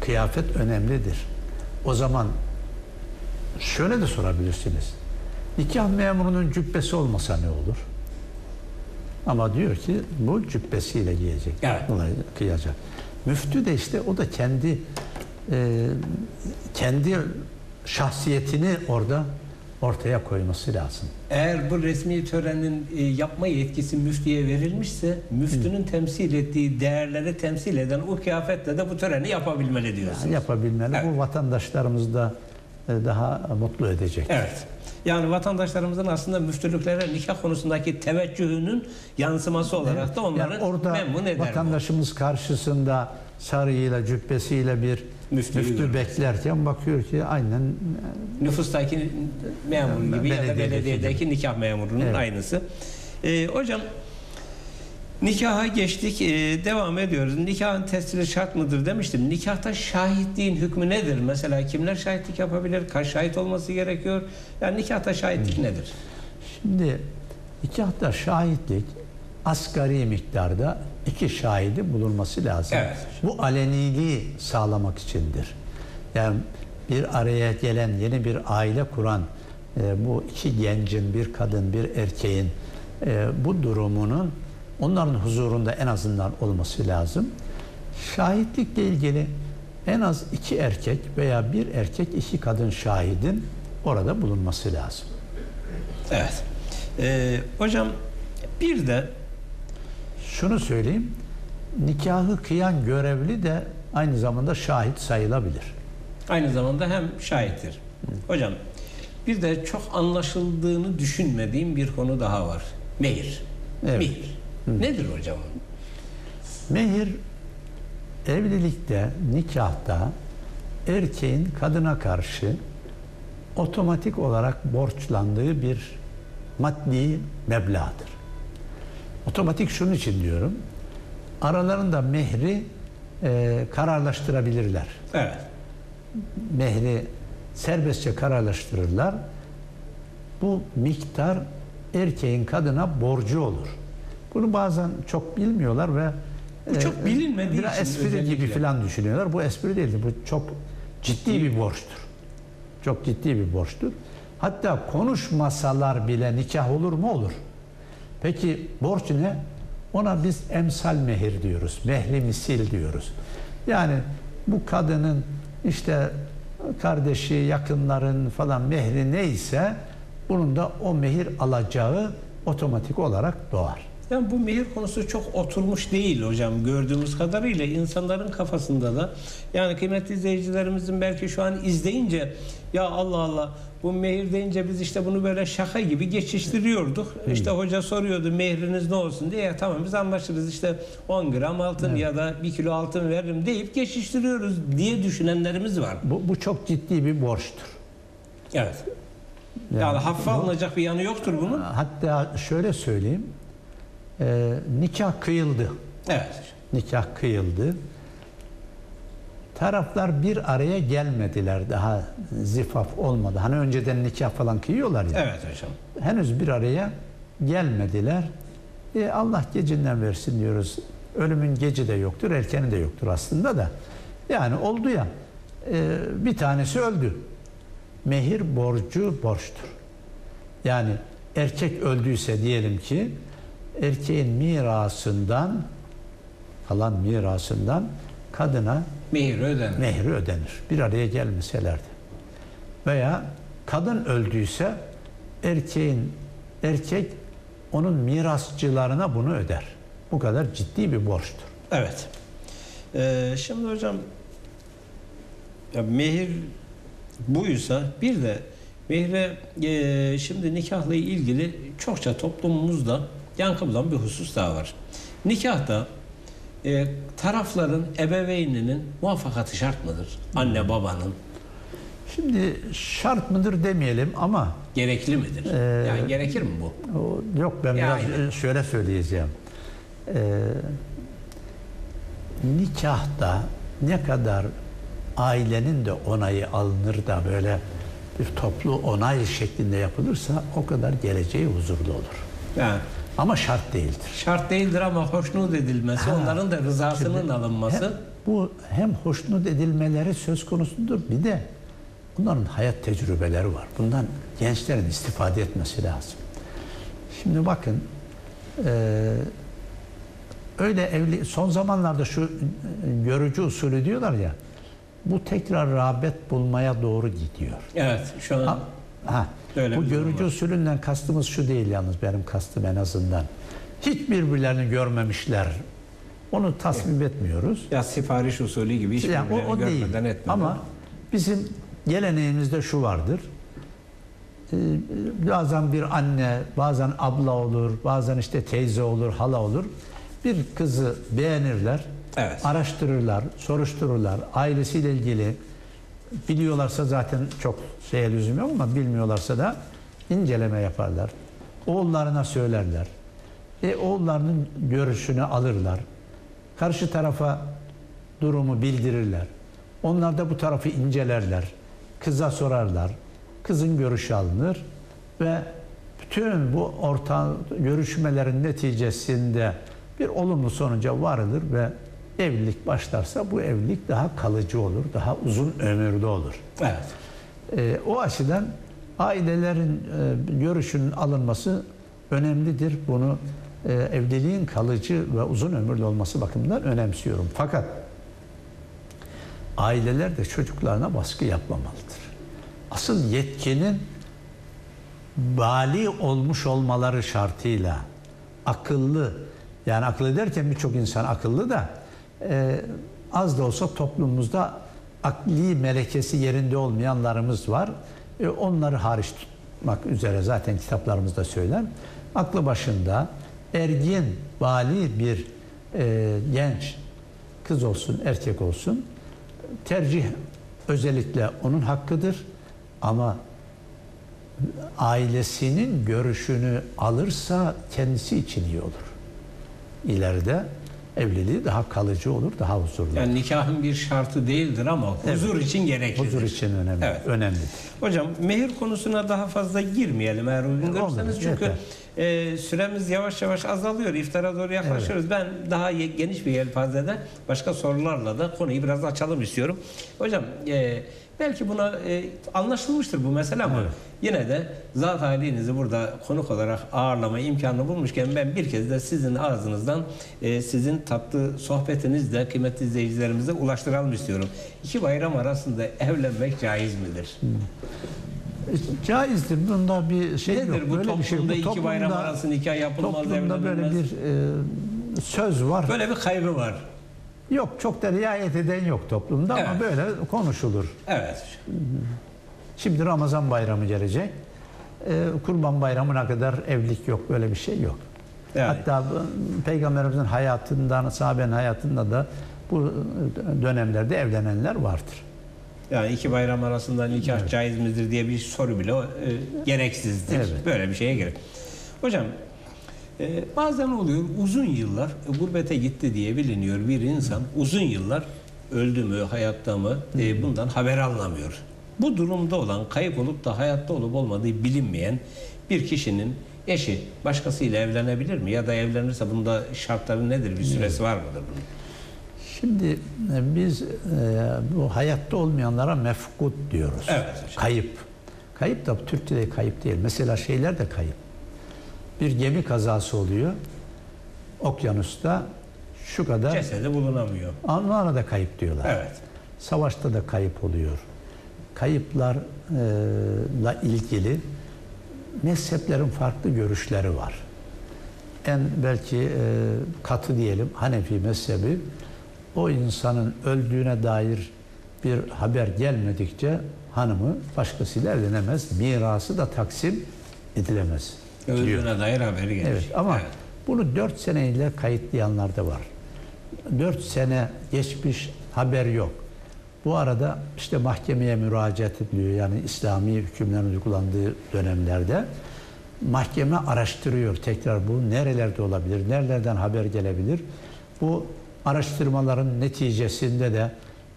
Kıyafet önemlidir. O zaman şöyle de sorabilirsiniz. Nikah memurunun cübbesi olmasa ne olur? Ama diyor ki bu cübbesiyle giyecek. Evet. Buna kıyacak. Müftü de işte o da kendi e, kendi şahsiyetini orada ortaya koyması lazım. Eğer bu resmi törenin e, yapma yetkisi müftüye verilmişse müftünün temsil ettiği değerleri temsil eden o kıyafetle de bu töreni yapabilmeli diyorsunuz. Yani yapabilmeli. Evet. Bu vatandaşlarımızı da e, daha mutlu edecek. Evet. Yani vatandaşlarımızın aslında müftülüklere nikah konusundaki teveccühünün yansıması olarak da onları Yani orada memnun eder. bu. vatandaşımız karşısında sarığıyla cübbesiyle bir Müftüyü müftü görür. beklerken bakıyor ki aynen Nüfustaki memur gibi ya da Belediyedeki belediyedeki nikah memurunun Evet. aynısı. Ee, hocam nikaha geçtik. Ee, devam ediyoruz. Nikahın tescili şart mıdır demiştim. Nikahta şahitliğin hükmü nedir? Mesela kimler şahitlik yapabilir? Kaç şahit olması gerekiyor? Yani nikahta şahitlik Hmm. nedir? şimdi nikahta şahitlik asgari miktarda iki şahidi bulunması lazım. Evet. Bu aleniliği sağlamak içindir. Yani bir araya gelen yeni bir aile kuran e, bu iki gencin bir kadın bir erkeğin e, bu durumunun onların huzurunda en azından olması lazım. Şahitlikle ilgili en az iki erkek veya bir erkek iki kadın şahidin orada bulunması lazım. Evet. Ee, hocam bir de Şunu söyleyeyim, nikahı kıyan görevli de aynı zamanda şahit sayılabilir. aynı zamanda hem şahittir. Hocam bir de çok anlaşıldığını düşünmediğim bir konu daha var. Mehir. Evet. Mehir. Nedir hocam? Mehir evlilikte, nikahta erkeğin kadına karşı otomatik olarak borçlandığı bir maddi meblağdır. Otomatik şunun için diyorum. Aralarında mehri e, kararlaştırabilirler. Evet. Mehri serbestçe kararlaştırırlar. Bu miktar erkeğin kadına borcu olur. Bunu bazen çok bilmiyorlar ve Bu çok e, bilinmediği biraz için espri özellikle. gibi falan düşünüyorlar. Bu espri değildir. Bu çok ciddi bir borçtur. Çok ciddi bir borçtur. Hatta konuşmasalar bile nikah olur mu? Olur. Peki borç ne? Ona biz emsal mehir diyoruz. Mehri misil diyoruz. Yani bu kadının işte kardeşi, yakınların falan mehri neyse bunun da o mehir alacağı otomatik olarak doğar. Yani bu mehir konusu çok oturmuş değil hocam gördüğümüz kadarıyla insanların kafasında da yani kıymetli izleyicilerimizin belki şu an izleyince ya Allah Allah bu mehir deyince biz işte bunu böyle şaka gibi geçiştiriyorduk. İşte hoca soruyordu mehriniz ne olsun diye ya tamam biz anlaşırız işte 10 gram altın ya da 1 kilo altın veririm deyip geçiştiriyoruz diye düşünenlerimiz var. Bu, bu çok ciddi bir borçtur. Evet. Yani, hafife alınacak bir yanı yoktur bunun. Hatta şöyle söyleyeyim. Ee, nikah kıyıldı. Evet. Nikah kıyıldı. Taraflar bir araya gelmediler daha zifaf olmadı. Hani önceden nikah falan kıyıyorlar ya. Evet hocam. Henüz bir araya gelmediler. E, Allah gecinden versin diyoruz. Ölümün geci de yoktur, erkeni de yoktur aslında da. Yani oldu ya. e, bir tanesi öldü. Mehir borcu borçtur. Yani erkek öldüyse diyelim ki erkeğin mirasından kalan mirasından kadına Mehir ödenir. mehri ödenir. Bir araya gelmeselerdi. Veya kadın öldüyse erkeğin erkek onun mirasçılarına bunu öder. Bu kadar ciddi bir borçtur. Evet. Ee, şimdi hocam ya mehir buysa bir de mehre e, şimdi nikahla ilgili çokça toplumumuzda yankı bulan bir husus daha var. Nikahta e, tarafların ebeveyninin muvaffakatı şart mıdır? Anne babanın Şimdi şart mıdır demeyelim ama gerekli midir? Ee, yani gerekir mi bu? o- yok ben Yani. biraz şöyle söyleyeceğim. Ee, nikahta ne kadar ailenin de onayı alınır da böyle bir toplu onay şeklinde yapılırsa o kadar geleceği huzurlu olur. Yani Ama şart değildir. şart değildir ama hoşnut edilmesi, Ha, onların da rızasının Şimdi alınması. Hem, bu hem hoşnut edilmeleri söz konusudur bir de bunların hayat tecrübeleri var. Bundan gençlerin istifade etmesi lazım. Şimdi bakın eee, öyle evli son zamanlarda şu e, görücü usulü diyorlar ya bu tekrar rağbet bulmaya doğru gidiyor. Evet, şu an Ha, ha, Öyle bu görücü var. usulünden kastımız şu değil yalnız benim kastım en azından. Hiç birbirlerini görmemişler. Onu tasvip etmiyoruz. ya sipariş usulü gibi hiç Yani o, o değil. görmeden etmeden. Ama bizim geleneğimizde şu vardır. Ee, bazen bir anne, bazen abla olur, bazen işte teyze olur, hala olur. Bir kızı beğenirler, Evet. araştırırlar, soruştururlar. Ailesiyle ilgili biliyorlarsa zaten çok şeye lüzum yok ama bilmiyorlarsa da inceleme yaparlar. Oğullarına söylerler. E, oğullarının görüşünü alırlar. Karşı tarafa durumu bildirirler. Onlar da bu tarafı incelerler. Kıza sorarlar. Kızın görüşü alınır ve bütün bu orta görüşmelerin neticesinde bir olumlu sonuca varılır ve evlilik başlarsa bu evlilik daha kalıcı olur, daha uzun ömürlü olur. Evet. Ee, o açıdan ailelerin e, görüşünün alınması önemlidir. Bunu e, evliliğin kalıcı ve uzun ömürlü olması bakımından önemsiyorum. Fakat aileler de çocuklarına baskı yapmamalıdır. Asıl yetkinin bali olmuş olmaları şartıyla akıllı yani akıllı derken birçok insan akıllı da e, az da olsa toplumumuzda akli melekesi yerinde olmayanlarımız var. E, onları hariç tutmak üzere zaten kitaplarımızda söyler. Aklı başında ergin, bali bir e, genç kız olsun, erkek olsun tercih özellikle onun hakkıdır ama ailesinin görüşünü alırsa kendisi için iyi olur. İleride evliliği daha kalıcı olur, daha huzurlu. Yani nikahın bir şartı değildir ama huzur için gereklidir. Huzur için önemli, Evet. önemlidir. Hocam mehir konusuna daha fazla girmeyelim eğer uygun görürseniz. Çünkü yeter. e, süremiz yavaş yavaş azalıyor. İftara doğru yaklaşıyoruz. Ben daha geniş bir yelpazede başka sorularla da konuyu biraz açalım istiyorum. Hocam e, belki buna e, anlaşılmıştır bu mesele ama yine de zat halinizi burada konuk olarak ağırlama imkanı bulmuşken ben bir kez de sizin ağzınızdan e, sizin tatlı sohbetinizle kıymetli izleyicilerimize ulaştıralım istiyorum. İki bayram arasında evlenmek caiz midir? E, Caizdir. Bunda bir şey Nedir yok. bu Böyle toplumda bir şey. Bu iki bayram arası nikah yapılmaz Toplumda böyle bir e, söz var. Böyle bir kaygı var. Yok çok da riayet eden yok toplumda ama Evet. böyle konuşulur. Evet. Şimdi Ramazan bayramı gelecek. Ee, Kurban bayramına kadar evlilik yok. Böyle bir şey yok. Yani. Hatta bu, Peygamberimizin hayatından, sahabenin hayatında da bu dönemlerde evlenenler vardır. Yani iki bayram arasında nikah caiz midir diye bir soru bile e, gereksizdir. Evet. Böyle bir şeye gerek. Hocam e, bazen oluyor uzun yıllar e, gurbete gitti diye biliniyor bir insan uzun yıllar öldü mü hayatta mı e, bundan haber alınamıyor. Bu durumda olan kayıp olup da hayatta olup olmadığı bilinmeyen bir kişinin eşi başkasıyla evlenebilir mi? Ya da evlenirse bunda şartları nedir? Bir süresi var mıdır bunun? Şimdi e, biz e, bu hayatta olmayanlara mefkut diyoruz. Evet. Kayıp. Kayıp da Türkçe'de kayıp değil. Mesela şeyler de kayıp. Bir gemi kazası oluyor. Okyanusta şu kadar Cesedi bulunamıyor. Onlara da kayıp diyorlar. Evet. Savaşta da kayıp oluyor. Kayıplarla ilgili mezheplerin farklı görüşleri var. En belki e, katı diyelim Hanefi mezhebi o insanın öldüğüne dair bir haber gelmedikçe hanımı başkasıyla evlenemez. Mirası da taksim edilemez. Öldüğüne dair haberi gelir. Evet ama Evet. bunu 4 seneyle kayıtlayanlar da var. 4 sene geçmiş haber yok. Bu arada işte mahkemeye müracaat ediliyor. Yani İslami hükümlerin uygulandığı dönemlerde mahkeme araştırıyor tekrar bu nerelerde olabilir, nerelerden haber gelebilir. Bu araştırmaların neticesinde de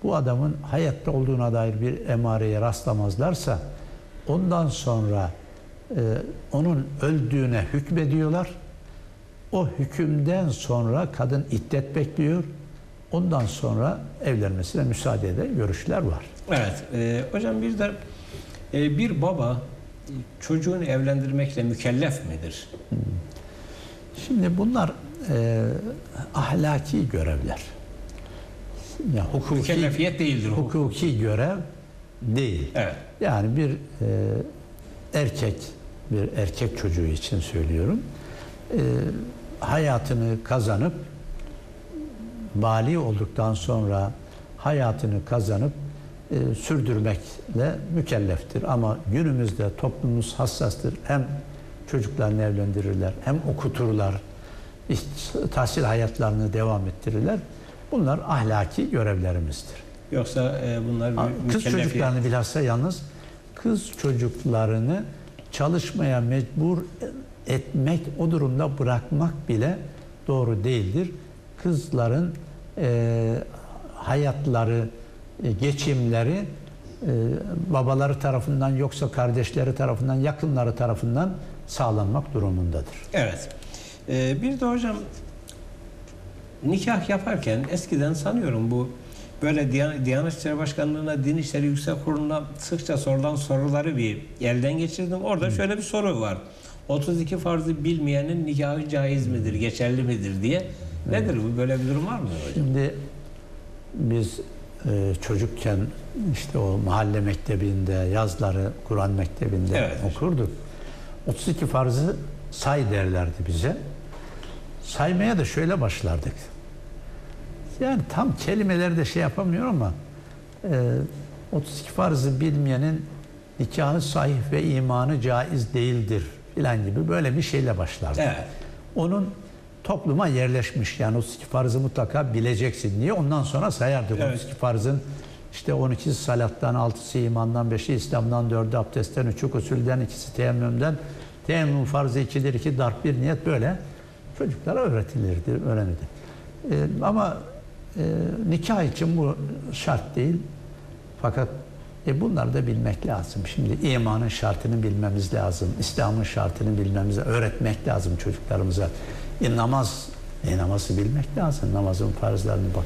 bu adamın hayatta olduğuna dair bir emareye rastlamazlarsa ondan sonra onun öldüğüne hükmediyorlar. O hükümden sonra kadın iddet bekliyor. Ondan sonra evlenmesine müsaade eden görüşler var. Evet. e, hocam bir de e, bir baba çocuğunu evlendirmekle mükellef midir? Şimdi bunlar e, ahlaki görevler. Ya hukuki, Mükellefiyet değildir hukuk. hukuki görev değil. Evet. Yani bir e, erkek, bir erkek çocuğu için söylüyorum. E, hayatını kazanıp bali olduktan sonra hayatını kazanıp e, sürdürmekle mükelleftir. Ama günümüzde toplumumuz hassastır. Hem çocuklarını evlendirirler, hem okuturlar, tahsil hayatlarını devam ettirirler. Bunlar ahlaki görevlerimizdir. Yoksa e, bunlar Kız mü- mükellefiyet. çocuklarını bilhassa yalnız kız çocuklarını çalışmaya mecbur etmek, o durumda bırakmak bile doğru değildir. Kızların e, hayatları, e, geçimleri e, babaları tarafından yoksa kardeşleri tarafından, yakınları tarafından sağlanmak durumundadır. Evet. E, bir de hocam nikah yaparken eskiden sanıyorum bu böyle Diyan- Diyanet İşleri Başkanlığı'na, Din İşleri Yüksek Kurulu'na sıkça sorulan soruları bir elden geçirdim. Orada şöyle bir soru var. 32 farzı bilmeyenin nikahı caiz midir, geçerli midir diye. Nedir bu? Böyle bir durum var mı hocam? Şimdi biz e, çocukken işte o mahalle mektebinde yazları Kur'an mektebinde Evet. okurduk. 32 farzı say derlerdi bize. Saymaya da şöyle başlardık. Yani tam kelimeleri de şey yapamıyorum ama e, 32 farzı bilmeyenin nikahı sahih ve imanı caiz değildir filan gibi böyle bir şeyle başlardık. Evet. Onun topluma yerleşmiş yani 32 farzı mutlaka bileceksin diye ondan sonra sayardık. Evet. 32 farzın işte 12 salattan, 6'sı imandan, 5'i İslam'dan, 4'ü abdestten, 3'ü usulden, 2'si teyemmümden. Teyemmüm farzı 2'dir, 2 darp bir niyet böyle çocuklara öğretilirdi, öğrenirdi. Ee, ama e, nikah için bu şart değil. Fakat e, bunları da bilmek lazım. Şimdi imanın şartını bilmemiz lazım. İslam'ın şartını bilmemiz, öğretmek lazım çocuklarımıza. E, namaz, e, namazı bilmek lazım. Namazın farzlarını bak.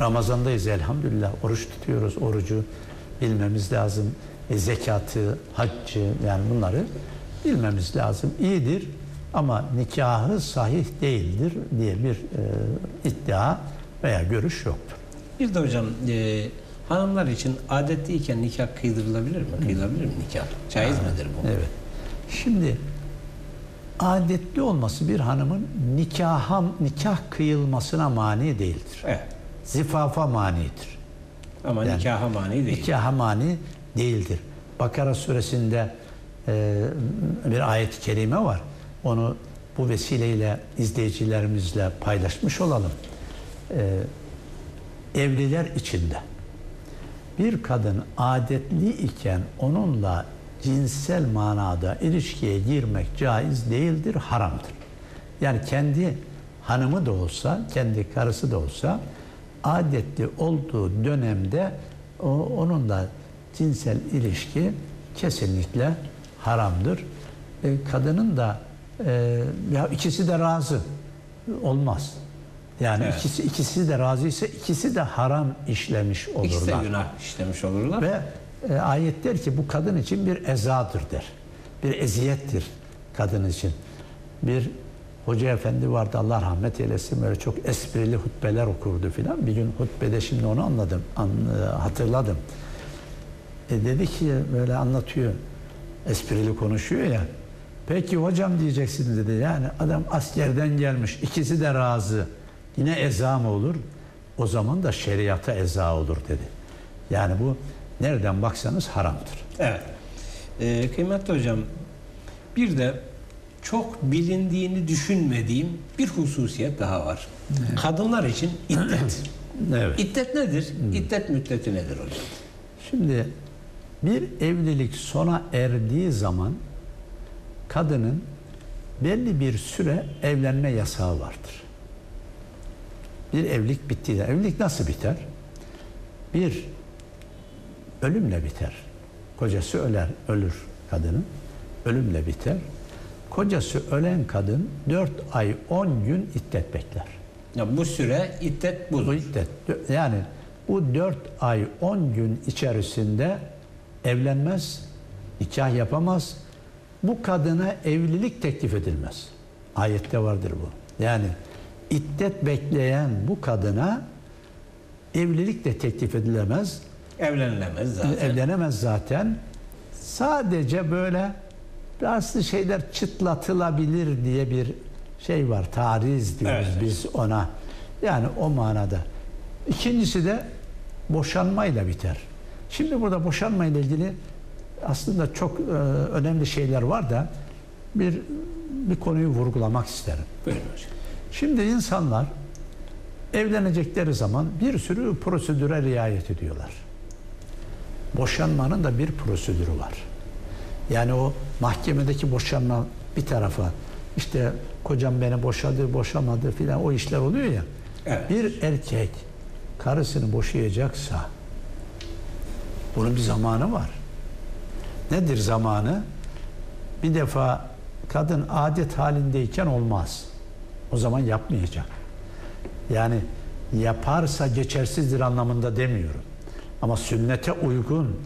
Ramazandayız elhamdülillah. Oruç tutuyoruz. Orucu bilmemiz lazım. E, zekatı, haccı yani bunları bilmemiz lazım. İyidir ama nikahı sahih değildir diye bir e, iddia veya görüş yoktur. Bir de hocam e, hanımlar için adetliyken nikah kıydırılabilir mi? Kıyılabilir mi nikah? Caiz midir bu? Evet. Şimdi adetli olması bir hanımın nikaha, nikah kıyılmasına mani değildir. Evet. Zifafa manidir. Ama Yani nikaha mani değil. Nikaha mani değildir. Bakara suresinde e, bir ayet-i kerime var. Onu bu vesileyle izleyicilerimizle paylaşmış olalım. E, evliler içinde bir kadın adetli iken onunla cinsel manada ilişkiye girmek caiz değildir, haramdır. Yani kendi hanımı da olsa, kendi karısı da olsa adetli olduğu dönemde o, onunla cinsel ilişki kesinlikle haramdır. E, kadının da e, ya ikisi de razı olmaz. Yani Evet. ikisi ikisi de razı ise ikisi de haram işlemiş İkisi de olurlar. günah işlemiş olurlar. Ve e, ayet der ki bu kadın için bir ezadır der. Bir eziyettir kadın için. Bir hoca efendi vardı Allah rahmet eylesin böyle çok esprili hutbeler okurdu filan. Bir gün hutbede şimdi onu anladım, an, e, hatırladım. E, dedi ki böyle anlatıyor, esprili konuşuyor ya. Peki hocam diyeceksiniz dedi. Yani adam askerden gelmiş, ikisi de razı. Yine eza mı olur? O zaman da şeriata eza olur dedi. Yani bu nereden baksanız haramdır. Evet. Ee, kıymetli hocam bir de çok bilindiğini düşünmediğim bir hususiyet daha var. Kadınlar için iddet. Evet. İddet nedir? İddet müddeti nedir hocam? Şimdi bir evlilik sona erdiği zaman kadının belli bir süre evlenme yasağı vardır. Bir evlilik bittiği zaman- evlilik nasıl biter? Bir ölümle biter. Kocası öler, ölür kadının. Ölümle biter. Kocası ölen kadın 4 ay 10 gün iddet bekler. Ya bu süre iddet Bu budur. iddet. Yani bu 4 ay 10 gün içerisinde evlenmez, nikah yapamaz. Bu kadına evlilik teklif edilmez. Ayette vardır bu. Yani iddet bekleyen bu kadına evlilik de teklif edilemez. Evlenilemez zaten. Evlenemez zaten. Sadece böyle bazı şeyler çıtlatılabilir diye bir şey var. Tariz diyoruz Evet. biz ona. Yani o manada. İkincisi de boşanmayla biter. Şimdi burada boşanmayla ilgili aslında çok e, önemli şeyler var da bir bir konuyu vurgulamak isterim. Buyurun hocam. Şimdi insanlar evlenecekleri zaman bir sürü prosedüre riayet ediyorlar. Boşanmanın da bir prosedürü var. Yani o mahkemedeki boşanma bir tarafa işte kocam beni boşadı, boşamadı filan o işler oluyor ya. Evet. Bir erkek karısını boşayacaksa bunun bir zamanı var. Nedir zamanı? Bir defa kadın adet halindeyken olmaz. O zaman yapmayacak. Yani yaparsa geçersizdir anlamında demiyorum. Ama sünnete uygun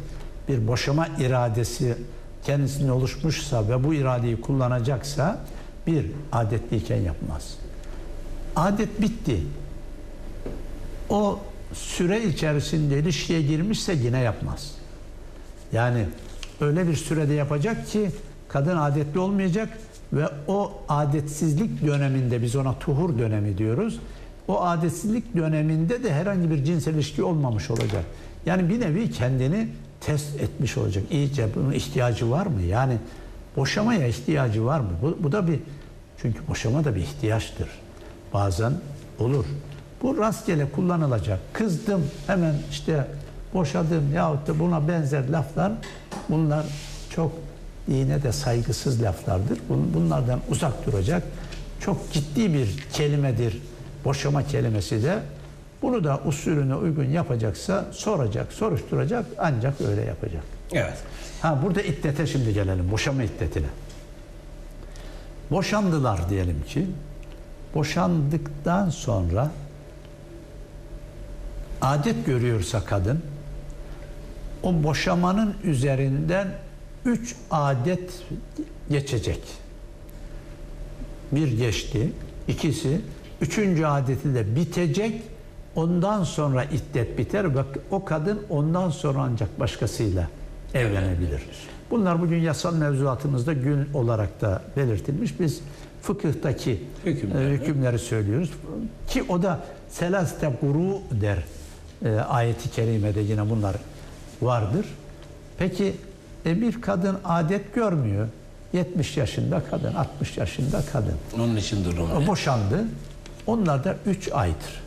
bir boşama iradesi kendisinde oluşmuşsa ve bu iradeyi kullanacaksa bir adetliyken yapmaz. Adet bitti. O süre içerisinde ilişkiye girmişse yine yapmaz. Yani öyle bir sürede yapacak ki kadın adetli olmayacak ve o adetsizlik döneminde biz ona tuhur dönemi diyoruz. O adetsizlik döneminde de herhangi bir cinsel ilişki olmamış olacak. Yani bir nevi kendini test etmiş olacak. İyice bunun ihtiyacı var mı? Yani boşamaya ihtiyacı var mı? Bu, bu da bir çünkü boşama da bir ihtiyaçtır. Bazen olur. Bu rastgele kullanılacak. Kızdım hemen işte boşadım yahut da buna benzer laflar bunlar çok dine de saygısız laflardır. Bun- Bunlardan uzak duracak. Çok ciddi bir kelimedir. Boşama kelimesi de bunu da usulüne uygun yapacaksa soracak, soruşturacak ancak öyle yapacak. Evet. Ha burada iddete şimdi gelelim. Boşama iddetine. Boşandılar diyelim ki. Boşandıktan sonra adet görüyorsa kadın o boşamanın üzerinden üç adet geçecek. Bir geçti, ikisi, üçüncü adeti de bitecek. Ondan sonra iddet biter ve o kadın ondan sonra ancak başkasıyla evlenebilir. Bunlar bugün yasal mevzuatımızda gün olarak da belirtilmiş. Biz fıkıhtaki Hükümleri. e, hükümleri söylüyoruz. Ki o da selaste guru der. E, ayeti kerimede yine bunlar vardır. Peki e, bir kadın adet görmüyor. 70 yaşında kadın, 60 yaşında kadın. Onun için durum boşandı. Onlar da 3 aydır.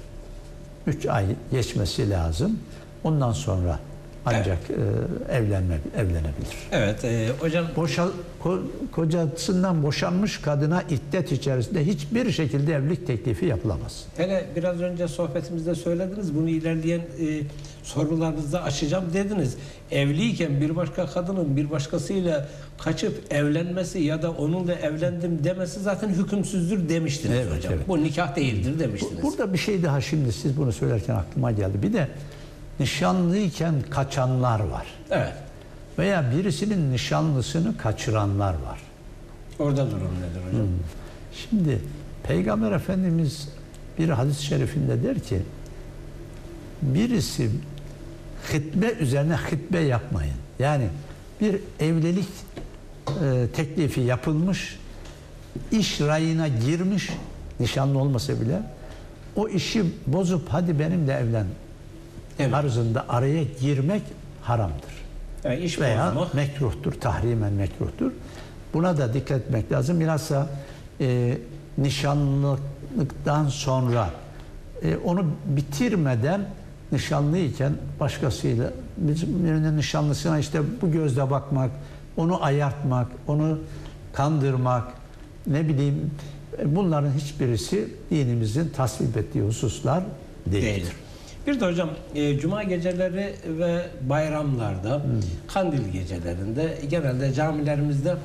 3 ay geçmesi lazım. Ondan sonra ancak e, evlenme evlenebilir. Evet e, hocam Boşal, ko- kocasından boşanmış kadına iddet içerisinde hiçbir şekilde evlilik teklifi yapılamaz. hele biraz önce sohbetimizde söylediniz bunu ilerleyen e, sorularınızda açacağım dediniz. Evliyken bir başka kadının bir başkasıyla kaçıp evlenmesi ya da onunla evlendim demesi zaten hükümsüzdür demiştiniz Evet, hocam. evet. Bu nikah değildir demiştiniz. Burada bir şey daha şimdi siz bunu söylerken aklıma geldi. Bir de nişanlıyken kaçanlar var. Evet. Veya birisinin nişanlısını kaçıranlar var. Orada durum nedir hocam? Şimdi Peygamber Efendimiz bir hadis-i şerifinde der ki birisi hitbe üzerine hitbe yapmayın. Yani bir evlilik e, teklifi yapılmış, iş rayına girmiş, nişanlı olmasa bile o işi bozup hadi benimle evlen Evet. tarzında araya girmek haramdır Yani iş veya bozmak. mekruhtur, tahrimen mekruhtur. Buna da dikkat etmek lazım. Bilhassa e, nişanlılıktan sonra e, onu bitirmeden nişanlıyken başkasıyla birinin nişanlısına işte bu gözle bakmak, onu ayartmak, onu kandırmak, ne bileyim e, bunların hiçbirisi dinimizin tasvip ettiği hususlar değildir. değildir. Bir de hocam e, cuma geceleri ve bayramlarda, kandil gecelerinde genelde camilerimizde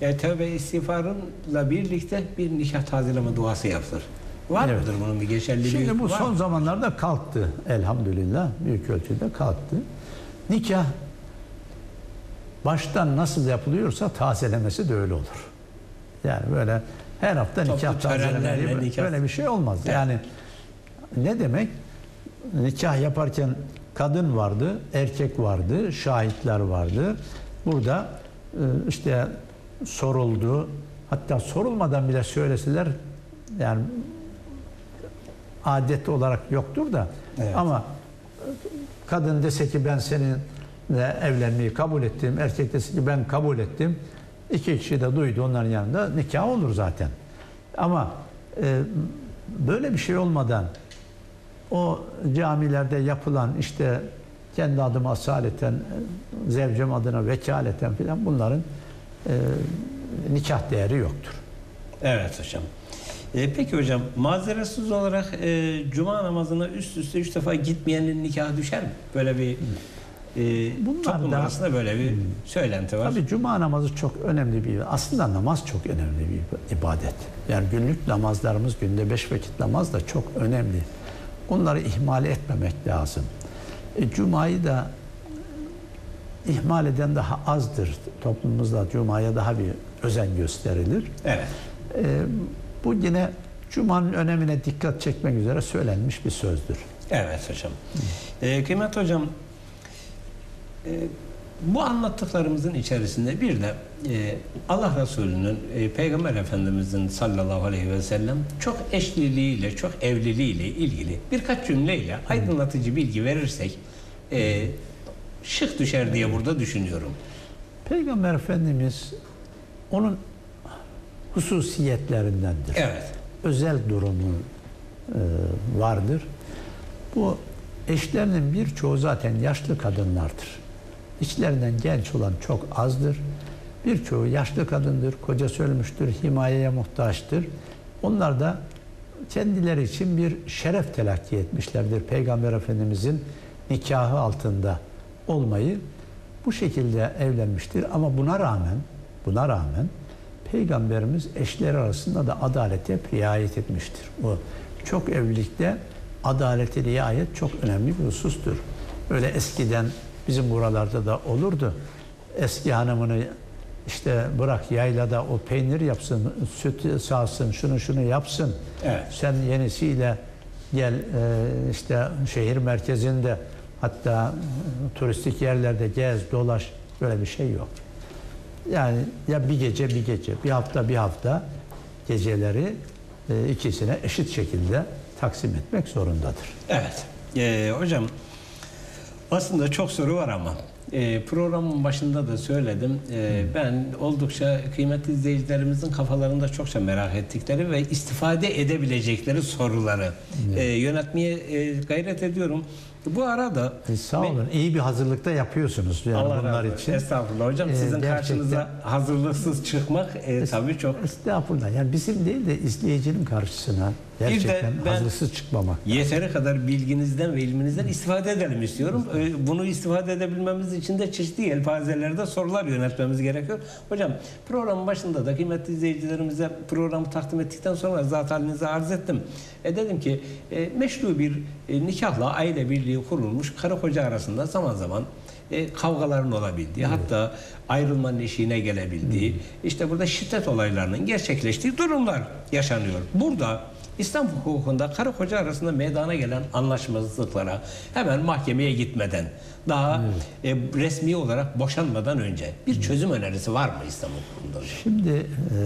e, tövbe istiğfarınla birlikte bir nikah tazeleme duası yapılır. Var Evet. mıdır bunun bir geçerliliği? Şimdi bu var son zamanlarda kalktı elhamdülillah büyük ölçüde kalktı. Nikah baştan nasıl yapılıyorsa tazelemesi de öyle olur. Yani böyle her hafta Toplu nikah tazelemeleri böyle- nikah- böyle bir şey olmaz. Evet. Yani ne demek? Nikah yaparken kadın vardı, erkek vardı, şahitler vardı. Burada e, işte soruldu. Hatta sorulmadan bile söyleseler yani adet olarak yoktur da Evet. ama kadın dese ki ben seninle evlenmeyi kabul ettim, erkek dese ki ben kabul ettim. İki kişi de duydu onların yanında nikah olur zaten. Ama e, böyle bir şey olmadan o camilerde yapılan işte kendi adıma asaleten, zevcem adına vekaleten filan bunların e, nikah değeri yoktur. Evet hocam. E, peki hocam mazeretsiz olarak e, cuma namazına üst üste üç defa gitmeyenin nikahı düşer mi? Böyle bir e, Bunlar toplum da- arasında böyle bir söylenti var. Tabii cuma namazı çok önemli bir aslında namaz çok önemli bir ibadet. Yani günlük namazlarımız günde beş vakit namaz da çok önemli. Onları ihmal etmemek lazım. E, Cuma'yı da ihmal eden daha azdır. Toplumumuzda Cuma'ya daha bir özen gösterilir. Evet. E, bu yine Cuma'nın önemine dikkat çekmek üzere söylenmiş bir sözdür. Evet hocam. Ee, kıymet hocam e, bu anlattıklarımızın içerisinde bir de e, Allah Resulü'nün e, Peygamber Efendimizin sallallahu aleyhi ve sellem çok eşliliğiyle, çok evliliğiyle ilgili birkaç cümleyle aydınlatıcı bilgi verirsek e, şık düşer diye burada düşünüyorum. Peygamber Efendimiz onun hususiyetlerindendir. Evet. özel durumu e, vardır. Bu eşlerinin birçoğu zaten yaşlı kadınlardır. İçlerinden genç olan çok azdır. Birçoğu yaşlı kadındır, kocası ölmüştür, himayeye muhtaçtır. Onlar da kendileri için bir şeref telakki etmişlerdir. Peygamber Efendimizin nikahı altında olmayı bu şekilde evlenmiştir. Ama buna rağmen, buna rağmen Peygamberimiz eşleri arasında da adalete riayet etmiştir. O çok evlilikte adalete riayet çok önemli bir husustur. Öyle eskiden bizim buralarda da olurdu. Eski hanımını işte bırak yaylada o peynir yapsın, süt sağsın, şunu şunu yapsın. Evet. Sen yenisiyle gel e, işte şehir merkezinde hatta turistik yerlerde gez, dolaş. Böyle bir şey yok. Yani ya bir gece bir gece, bir hafta bir hafta geceleri e, ikisine eşit şekilde taksim etmek zorundadır. Evet. Ee, hocam aslında çok soru var ama e, programın başında da söyledim. E, ben oldukça kıymetli izleyicilerimizin kafalarında çokça merak ettikleri ve istifade edebilecekleri soruları e, yönetmeye e, gayret ediyorum. Bu arada E, Sağ olun. İyi bir hazırlıkta yapıyorsunuz yani Allah bunlar razı için. Estağfurullah hocam. Ee, Sizin gerçekten- karşınıza hazırlıksız çıkmak e, tabii çok Estağfurullah. Yani bizim değil de izleyicinin karşısına gerçekten ben- hazırsız çıkmamak. yeteri kadar bilginizden ve ilminizden istifade edelim istiyorum. Ee, Bunu istifade edebilmemiz için de çeşitli yelpazelerde sorular yönetmemiz gerekiyor. Hocam programın başında da kıymetli izleyicilerimize programı takdim ettikten sonra zat halinize arz ettim. E dedim ki e, meşru bir e, nikahla aile birliği kurulmuş karı koca arasında zaman zaman e, kavgaların olabildiği hatta ayrılmanın eşiğine gelebildiği işte burada şiddet olaylarının gerçekleştiği durumlar yaşanıyor. Burada İslam hukukunda karı koca arasında meydana gelen anlaşmazlıklara hemen mahkemeye gitmeden daha e, resmi olarak boşanmadan önce bir çözüm önerisi var mı İslam hukukunda? Şimdi e,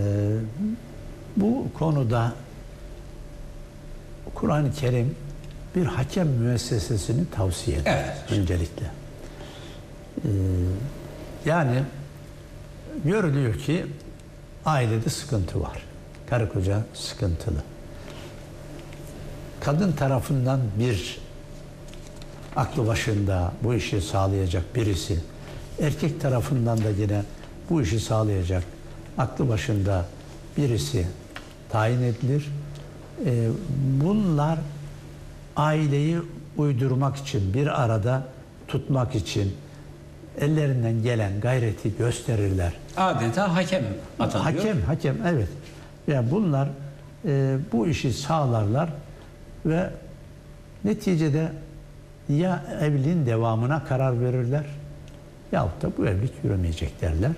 bu konuda Kur'an-ı Kerim bir hakem müessesesini tavsiye eder Evet. öncelikle. E, yani görülüyor ki ailede sıkıntı var. Karı koca sıkıntılı. Kadın tarafından bir aklı başında bu işi sağlayacak birisi, erkek tarafından da yine bu işi sağlayacak aklı başında birisi tayin edilir. Ee, bunlar aileyi uydurmak için, bir arada tutmak için ellerinden gelen gayreti gösterirler. Adeta hakem atanıyor. Hakem, hakem evet. Yani bunlar e, bu işi sağlarlar ve neticede ya evliliğin devamına karar verirler yahut da bu evlilik yürümeyecek derler.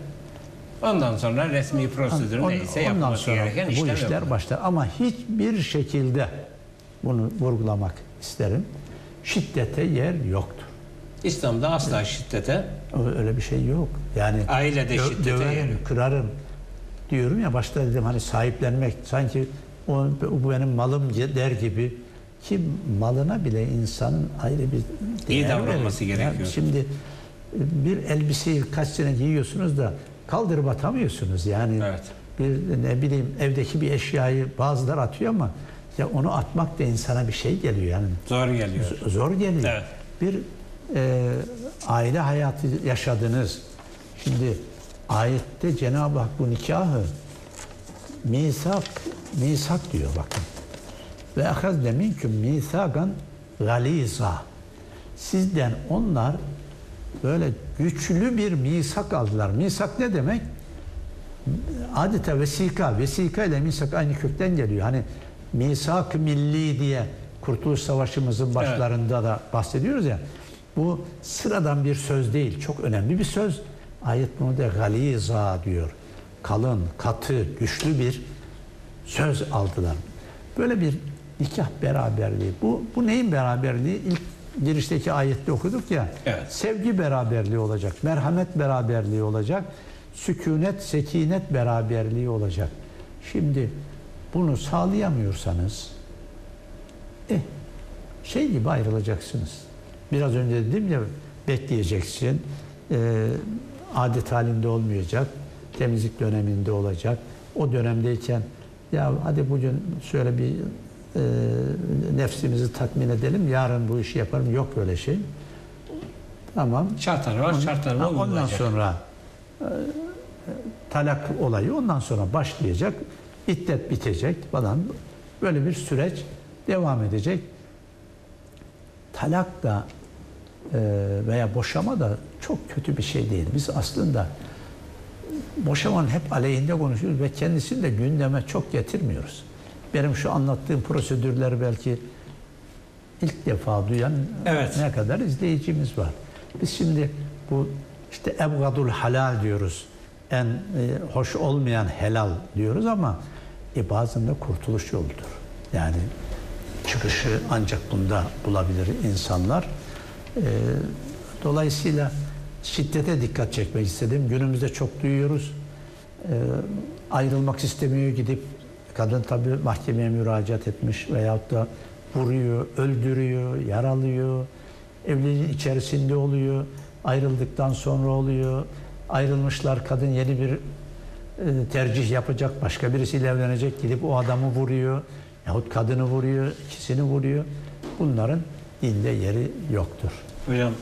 Ondan sonra resmi prosedür On- neyse yapılması gereken bu işler yapılır. başlar. Ama hiçbir şekilde bunu vurgulamak isterim. Şiddete yer yoktur. İslam'da asla şiddete Öyle bir şey yok. Yani Ailede dö- şiddete yer döverim, yok. kırarım diyorum ya başta dedim hani sahiplenmek sanki o bu benim malım der gibi ki malına bile insanın ayrı bir İyi davranması verir. gerekiyor. Yani şimdi e, bir elbiseyi kaç sene giyiyorsunuz da kaldırıp atamıyorsunuz yani. Evet. Bir ne bileyim evdeki bir eşyayı bazılar atıyor ama ya onu atmak da insana bir şey geliyor yani zor geliyor. Zor geliyor. Evet. Bir e, aile hayatı yaşadınız. Şimdi ayette Cenab-ı Hak bu nikahı misak misak diyor bakın. Ve ahazne minkum misakan galiza. Sizden onlar böyle güçlü bir misak aldılar. Misak ne demek? adeta vesika, vesika ile misak aynı kökten geliyor. Hani misak milli diye Kurtuluş Savaşımızın başlarında da bahsediyoruz ya. Bu sıradan bir söz değil, çok önemli bir söz. Ayet bunu da galiza diyor. Kalın, katı, güçlü bir söz aldılar. Böyle bir nikah beraberliği. Bu, bu neyin beraberliği? İlk girişteki ayette okuduk ya. Evet. Sevgi beraberliği olacak, merhamet beraberliği olacak, sükunet, sekinet beraberliği olacak. Şimdi bunu sağlayamıyorsanız eh, şey gibi ayrılacaksınız. Biraz önce dedim ya bekleyeceksin. e, adet halinde olmayacak. Temizlik döneminde olacak. O dönemdeyken ya hadi bugün şöyle bir e, nefsimizi tatmin edelim. Yarın bu işi yaparım. Yok öyle şey. Tamam. Şartlar var, şartlarına Ha, Ondan sonra e, talak olayı ondan sonra başlayacak. İddet bitecek falan. Böyle bir süreç devam edecek. Talak da e, veya boşama da çok kötü bir şey değil. Biz aslında boşamanın hep aleyhinde konuşuyoruz ve kendisini de gündeme çok getirmiyoruz. Benim şu anlattığım prosedürleri belki ilk defa duyan Evet. ne kadar izleyicimiz var. Biz şimdi bu işte ebgadul halal diyoruz. En e, hoş olmayan helal diyoruz ama e, bazen de kurtuluş yoludur. Yani çıkışı ancak bunda bulabilir insanlar. E, dolayısıyla şiddete dikkat çekmek istedim. Günümüzde çok duyuyoruz. E, ayrılmak istemiyor gidip kadın tabii mahkemeye müracaat etmiş veyahut da vuruyor, öldürüyor, yaralıyor, evliliğin içerisinde oluyor. ayrıldıktan sonra oluyor. Ayrılmışlar kadın yeni bir e, tercih yapacak, başka birisiyle evlenecek, gidip o adamı vuruyor yahut kadını vuruyor, ikisini vuruyor. Bunların dinde yeri yoktur. Hocam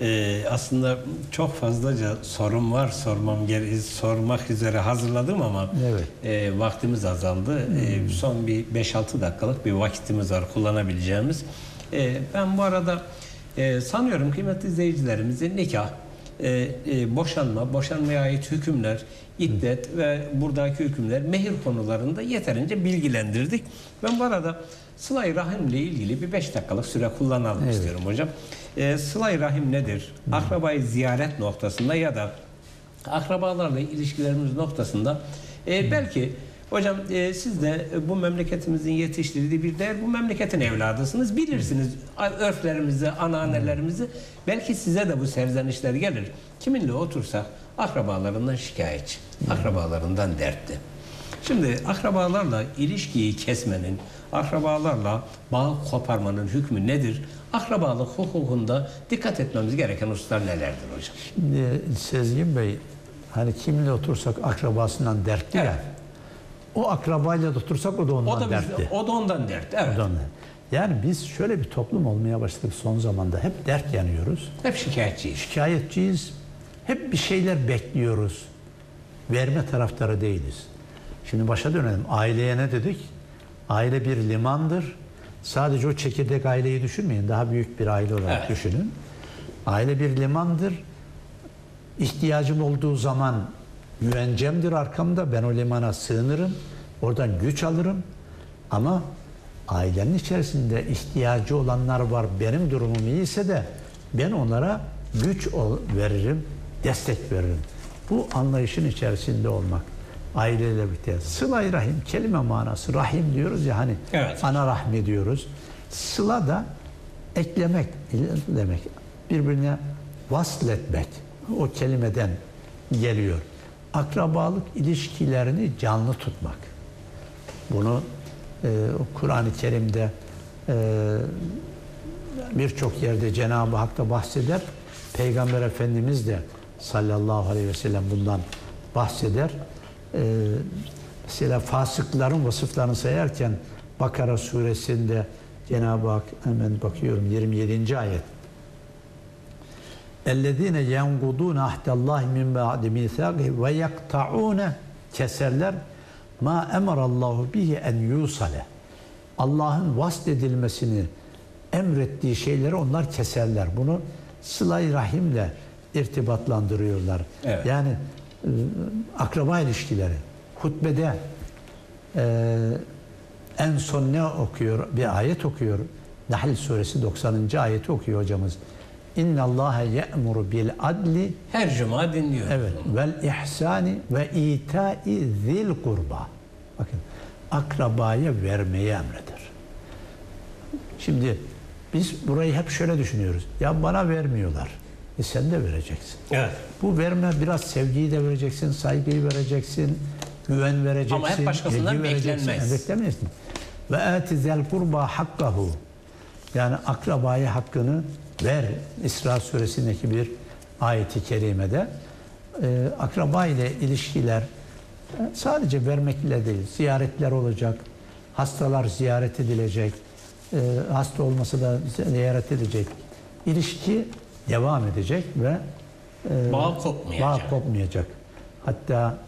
e, aslında çok fazlaca sorum var sormam gere- sormak üzere hazırladım ama Evet. e, vaktimiz azaldı. E, son bir 5-6 dakikalık bir vakitimiz var kullanabileceğimiz. E, ben bu arada e, sanıyorum kıymetli izleyicilerimizin nikah, e, e, boşanma, boşanmaya ait hükümler, iddet ve buradaki hükümler mehir konularında yeterince bilgilendirdik. Ben bu arada Sıla-i Rahim ile ilgili bir 5 dakikalık süre kullanalım Evet. istiyorum hocam. E, Sıla-i Rahim nedir? Akrabayı ziyaret noktasında ya da akrabalarla ilişkilerimiz noktasında e, belki hocam e, siz de bu memleketimizin yetiştirdiği bir değer bu memleketin evladısınız bilirsiniz örflerimizi ananelerimizi belki size de bu serzenişler gelir kiminle otursak akrabalarından şikayetçi akrabalarından dertli Şimdi akrabalarla ilişkiyi kesmenin, akrabalarla bağ koparmanın hükmü nedir? Akrabalık hukukunda dikkat etmemiz gereken hususlar nelerdir hocam? Şimdi Sezgin Bey hani kimle otursak akrabasından dertli ya. Evet. O akrabayla da otursak o da ondan O da dertli. bizde, o da ondan dert. Evet. O da ondan. Yani biz şöyle bir toplum olmaya başladık son zamanda. Hep dert yanıyoruz. Hep şikayetçiyiz. Şikayetçiyiz. Hep bir şeyler bekliyoruz. Verme taraftarı değiliz. Şimdi başa dönelim. Aileye ne dedik? Aile bir limandır. Sadece o çekirdek aileyi düşünmeyin. Daha büyük bir aile olarak Evet. düşünün. Aile bir limandır. İhtiyacım olduğu zaman güvencemdir arkamda. Ben o limana sığınırım. Oradan güç alırım. Ama ailenin içerisinde ihtiyacı olanlar var. Benim durumum iyiyse de ben onlara güç veririm, destek veririm. Bu anlayışın içerisinde olmak. Aileyle birlikte. Sıla-i rahim kelime manası. Rahim diyoruz ya hani Evet. ana rahmi diyoruz. Sıla da eklemek demek. Birbirine vasletmek. O kelimeden geliyor. Akrabalık ilişkilerini canlı tutmak. Bunu e, Kur'an-ı Kerim'de e, birçok yerde Cenab-ı Hak da bahseder. Peygamber Efendimiz de sallallahu aleyhi ve sellem bundan bahseder. Ee, mesela fasıkların vasıflarını sayarken Bakara suresinde Cenab-ı Hak hemen bakıyorum 27. ayet. Ellezine yengudun ahdallahi min ba'di mithaqihi ve yaktaun keserler ma emarallahu bihi en yusale. Allah'ın vasfedilmesini emrettiği şeyleri onlar keserler. Bunu sılay rahimle irtibatlandırıyorlar. Evet. Yani e, akraba ilişkileri. Hutbede e, en son ne okuyor? Bir ayet okuyor. Nahl suresi 90. ayeti okuyor hocamız. İnna Allaha ye'muru bil adli Her cuma dinliyorum. Evet. Vel ihsani ve itai zil kurba. Bakın akrabaya vermeyi emreder. Şimdi biz burayı hep şöyle düşünüyoruz. Ya bana vermiyorlar. E sen de vereceksin. Evet. Bu verme biraz sevgiyi de vereceksin, saygıyı vereceksin, güven vereceksin. Ama hep başkasından beklenmez. Beklemezsin. Ve atizel kurba hakkahu. Yani akrabaya hakkını ver. İsra suresindeki bir ayeti kerimede. Ee, akraba ile ilişkiler e, sadece vermekle değil, ziyaretler olacak, hastalar ziyaret edilecek, e, hasta olması da ziyaret edecek. İlişki devam edecek ve e, Bağ kopmayacak. Bağ kopmayacak. Hatta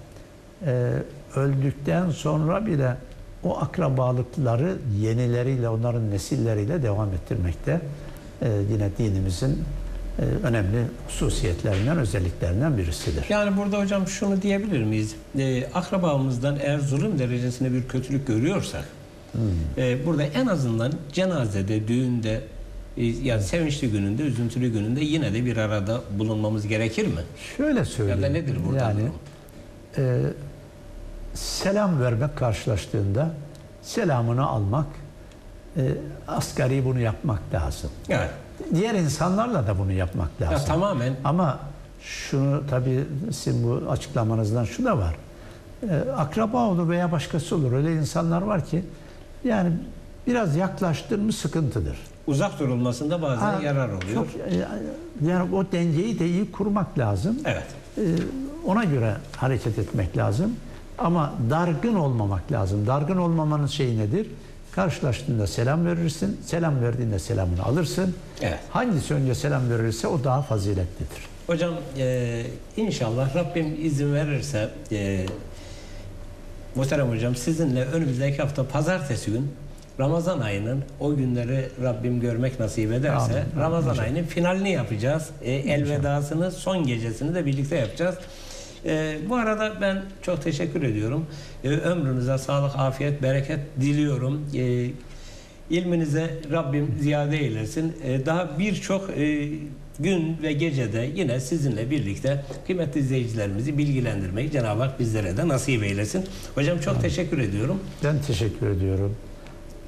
e, öldükten sonra bile o akrabalıkları yenileriyle, onların nesilleriyle devam ettirmekte e, yine dinimizin e, önemli hususiyetlerinden, özelliklerinden birisidir. Yani burada hocam şunu diyebilir miyiz? Ee, akrabamızdan eğer zulüm derecesinde bir kötülük görüyorsak e, burada en azından cenazede, düğünde e, yani sevinçli gününde, üzüntülü gününde yine de bir arada bulunmamız gerekir mi? Şöyle söyleyeyim. Ya da nedir burada Yani durum? e, selam vermek karşılaştığında selamını almak, e, asgari bunu yapmak lazım. Evet. Diğer insanlarla da bunu yapmak lazım. Ya tamamen Ama şunu tabii sizin bu açıklamanızdan şu da var. Ee, akraba olur veya başkası olur. Öyle insanlar var ki yani Biraz yaklaştın mı sıkıntıdır. Uzak durulmasında bazen Ha, yarar oluyor. Çok, e, yani o dengeyi de iyi kurmak lazım. Evet. E, ona göre hareket etmek lazım. Ama dargın olmamak lazım. Dargın olmamanın şeyi nedir? Karşılaştığında selam verirsin. Selam verdiğinde selamını alırsın. Evet. Hangisi önce selam verirse o daha faziletlidir. Hocam e, inşallah Rabbim izin verirse e, Muhterem Hocam sizinle önümüzdeki hafta pazartesi gün Ramazan ayının o günleri Rabbim görmek nasip ederse Amin, amin. Ramazan İnşallah. ayının finalini yapacağız. E, elvedasını son gecesini de birlikte yapacağız. E, bu arada ben çok teşekkür ediyorum. E, ömrünüze sağlık, afiyet, bereket diliyorum. E, ilminize Rabbim ziyade eylesin. E, daha birçok e, gün ve gecede yine sizinle birlikte kıymetli izleyicilerimizi bilgilendirmeyi Cenab-ı Hak bizlere de nasip eylesin. Hocam çok teşekkür ediyorum. Ben teşekkür ediyorum.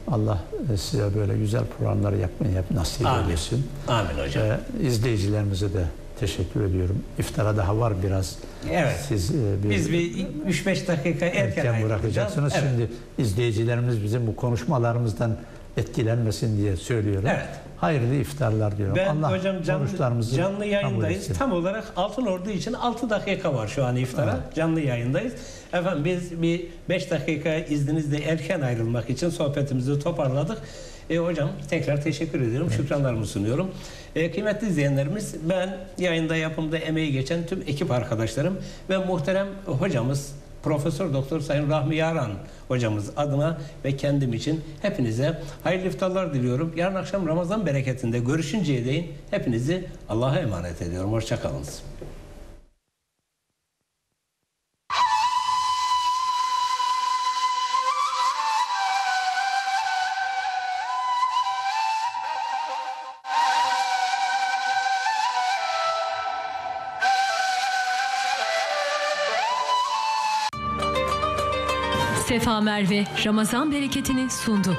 Allah e, size böyle güzel programları yapmayı yap, nasip Amin. eylesin. Amin hocam. Ee, izleyicilerimize de teşekkür ediyorum. İftara daha var biraz. Evet. Siz e, bir, Biz bir 3-5 dakika erken, erken bırakacaksınız. Evet. Şimdi izleyicilerimiz bizim bu konuşmalarımızdan etkilenmesin diye söylüyorum. Evet. Hayırlı iftarlar diyorum. Ben Allah hocam canlı, canlı yayındayız. Tam olarak Altın Ordu için 6 dakika var şu an iftara. Canlı yayındayız. Efendim biz bir 5 dakika izninizle erken ayrılmak için sohbetimizi toparladık. E, hocam tekrar teşekkür ediyorum. Şükranlarımı sunuyorum. E, kıymetli izleyenlerimiz ben yayında yapımda emeği geçen tüm ekip arkadaşlarım ve muhterem hocamız Profesör Doktor Sayın Rahmi Yaran hocamız adına ve kendim için hepinize hayırlı iftarlar diliyorum. Yarın akşam Ramazan bereketinde görüşünceye değin hepinizi Allah'a emanet ediyorum. Hoşçakalınız. Sefa Merve Ramazan bereketini sundu.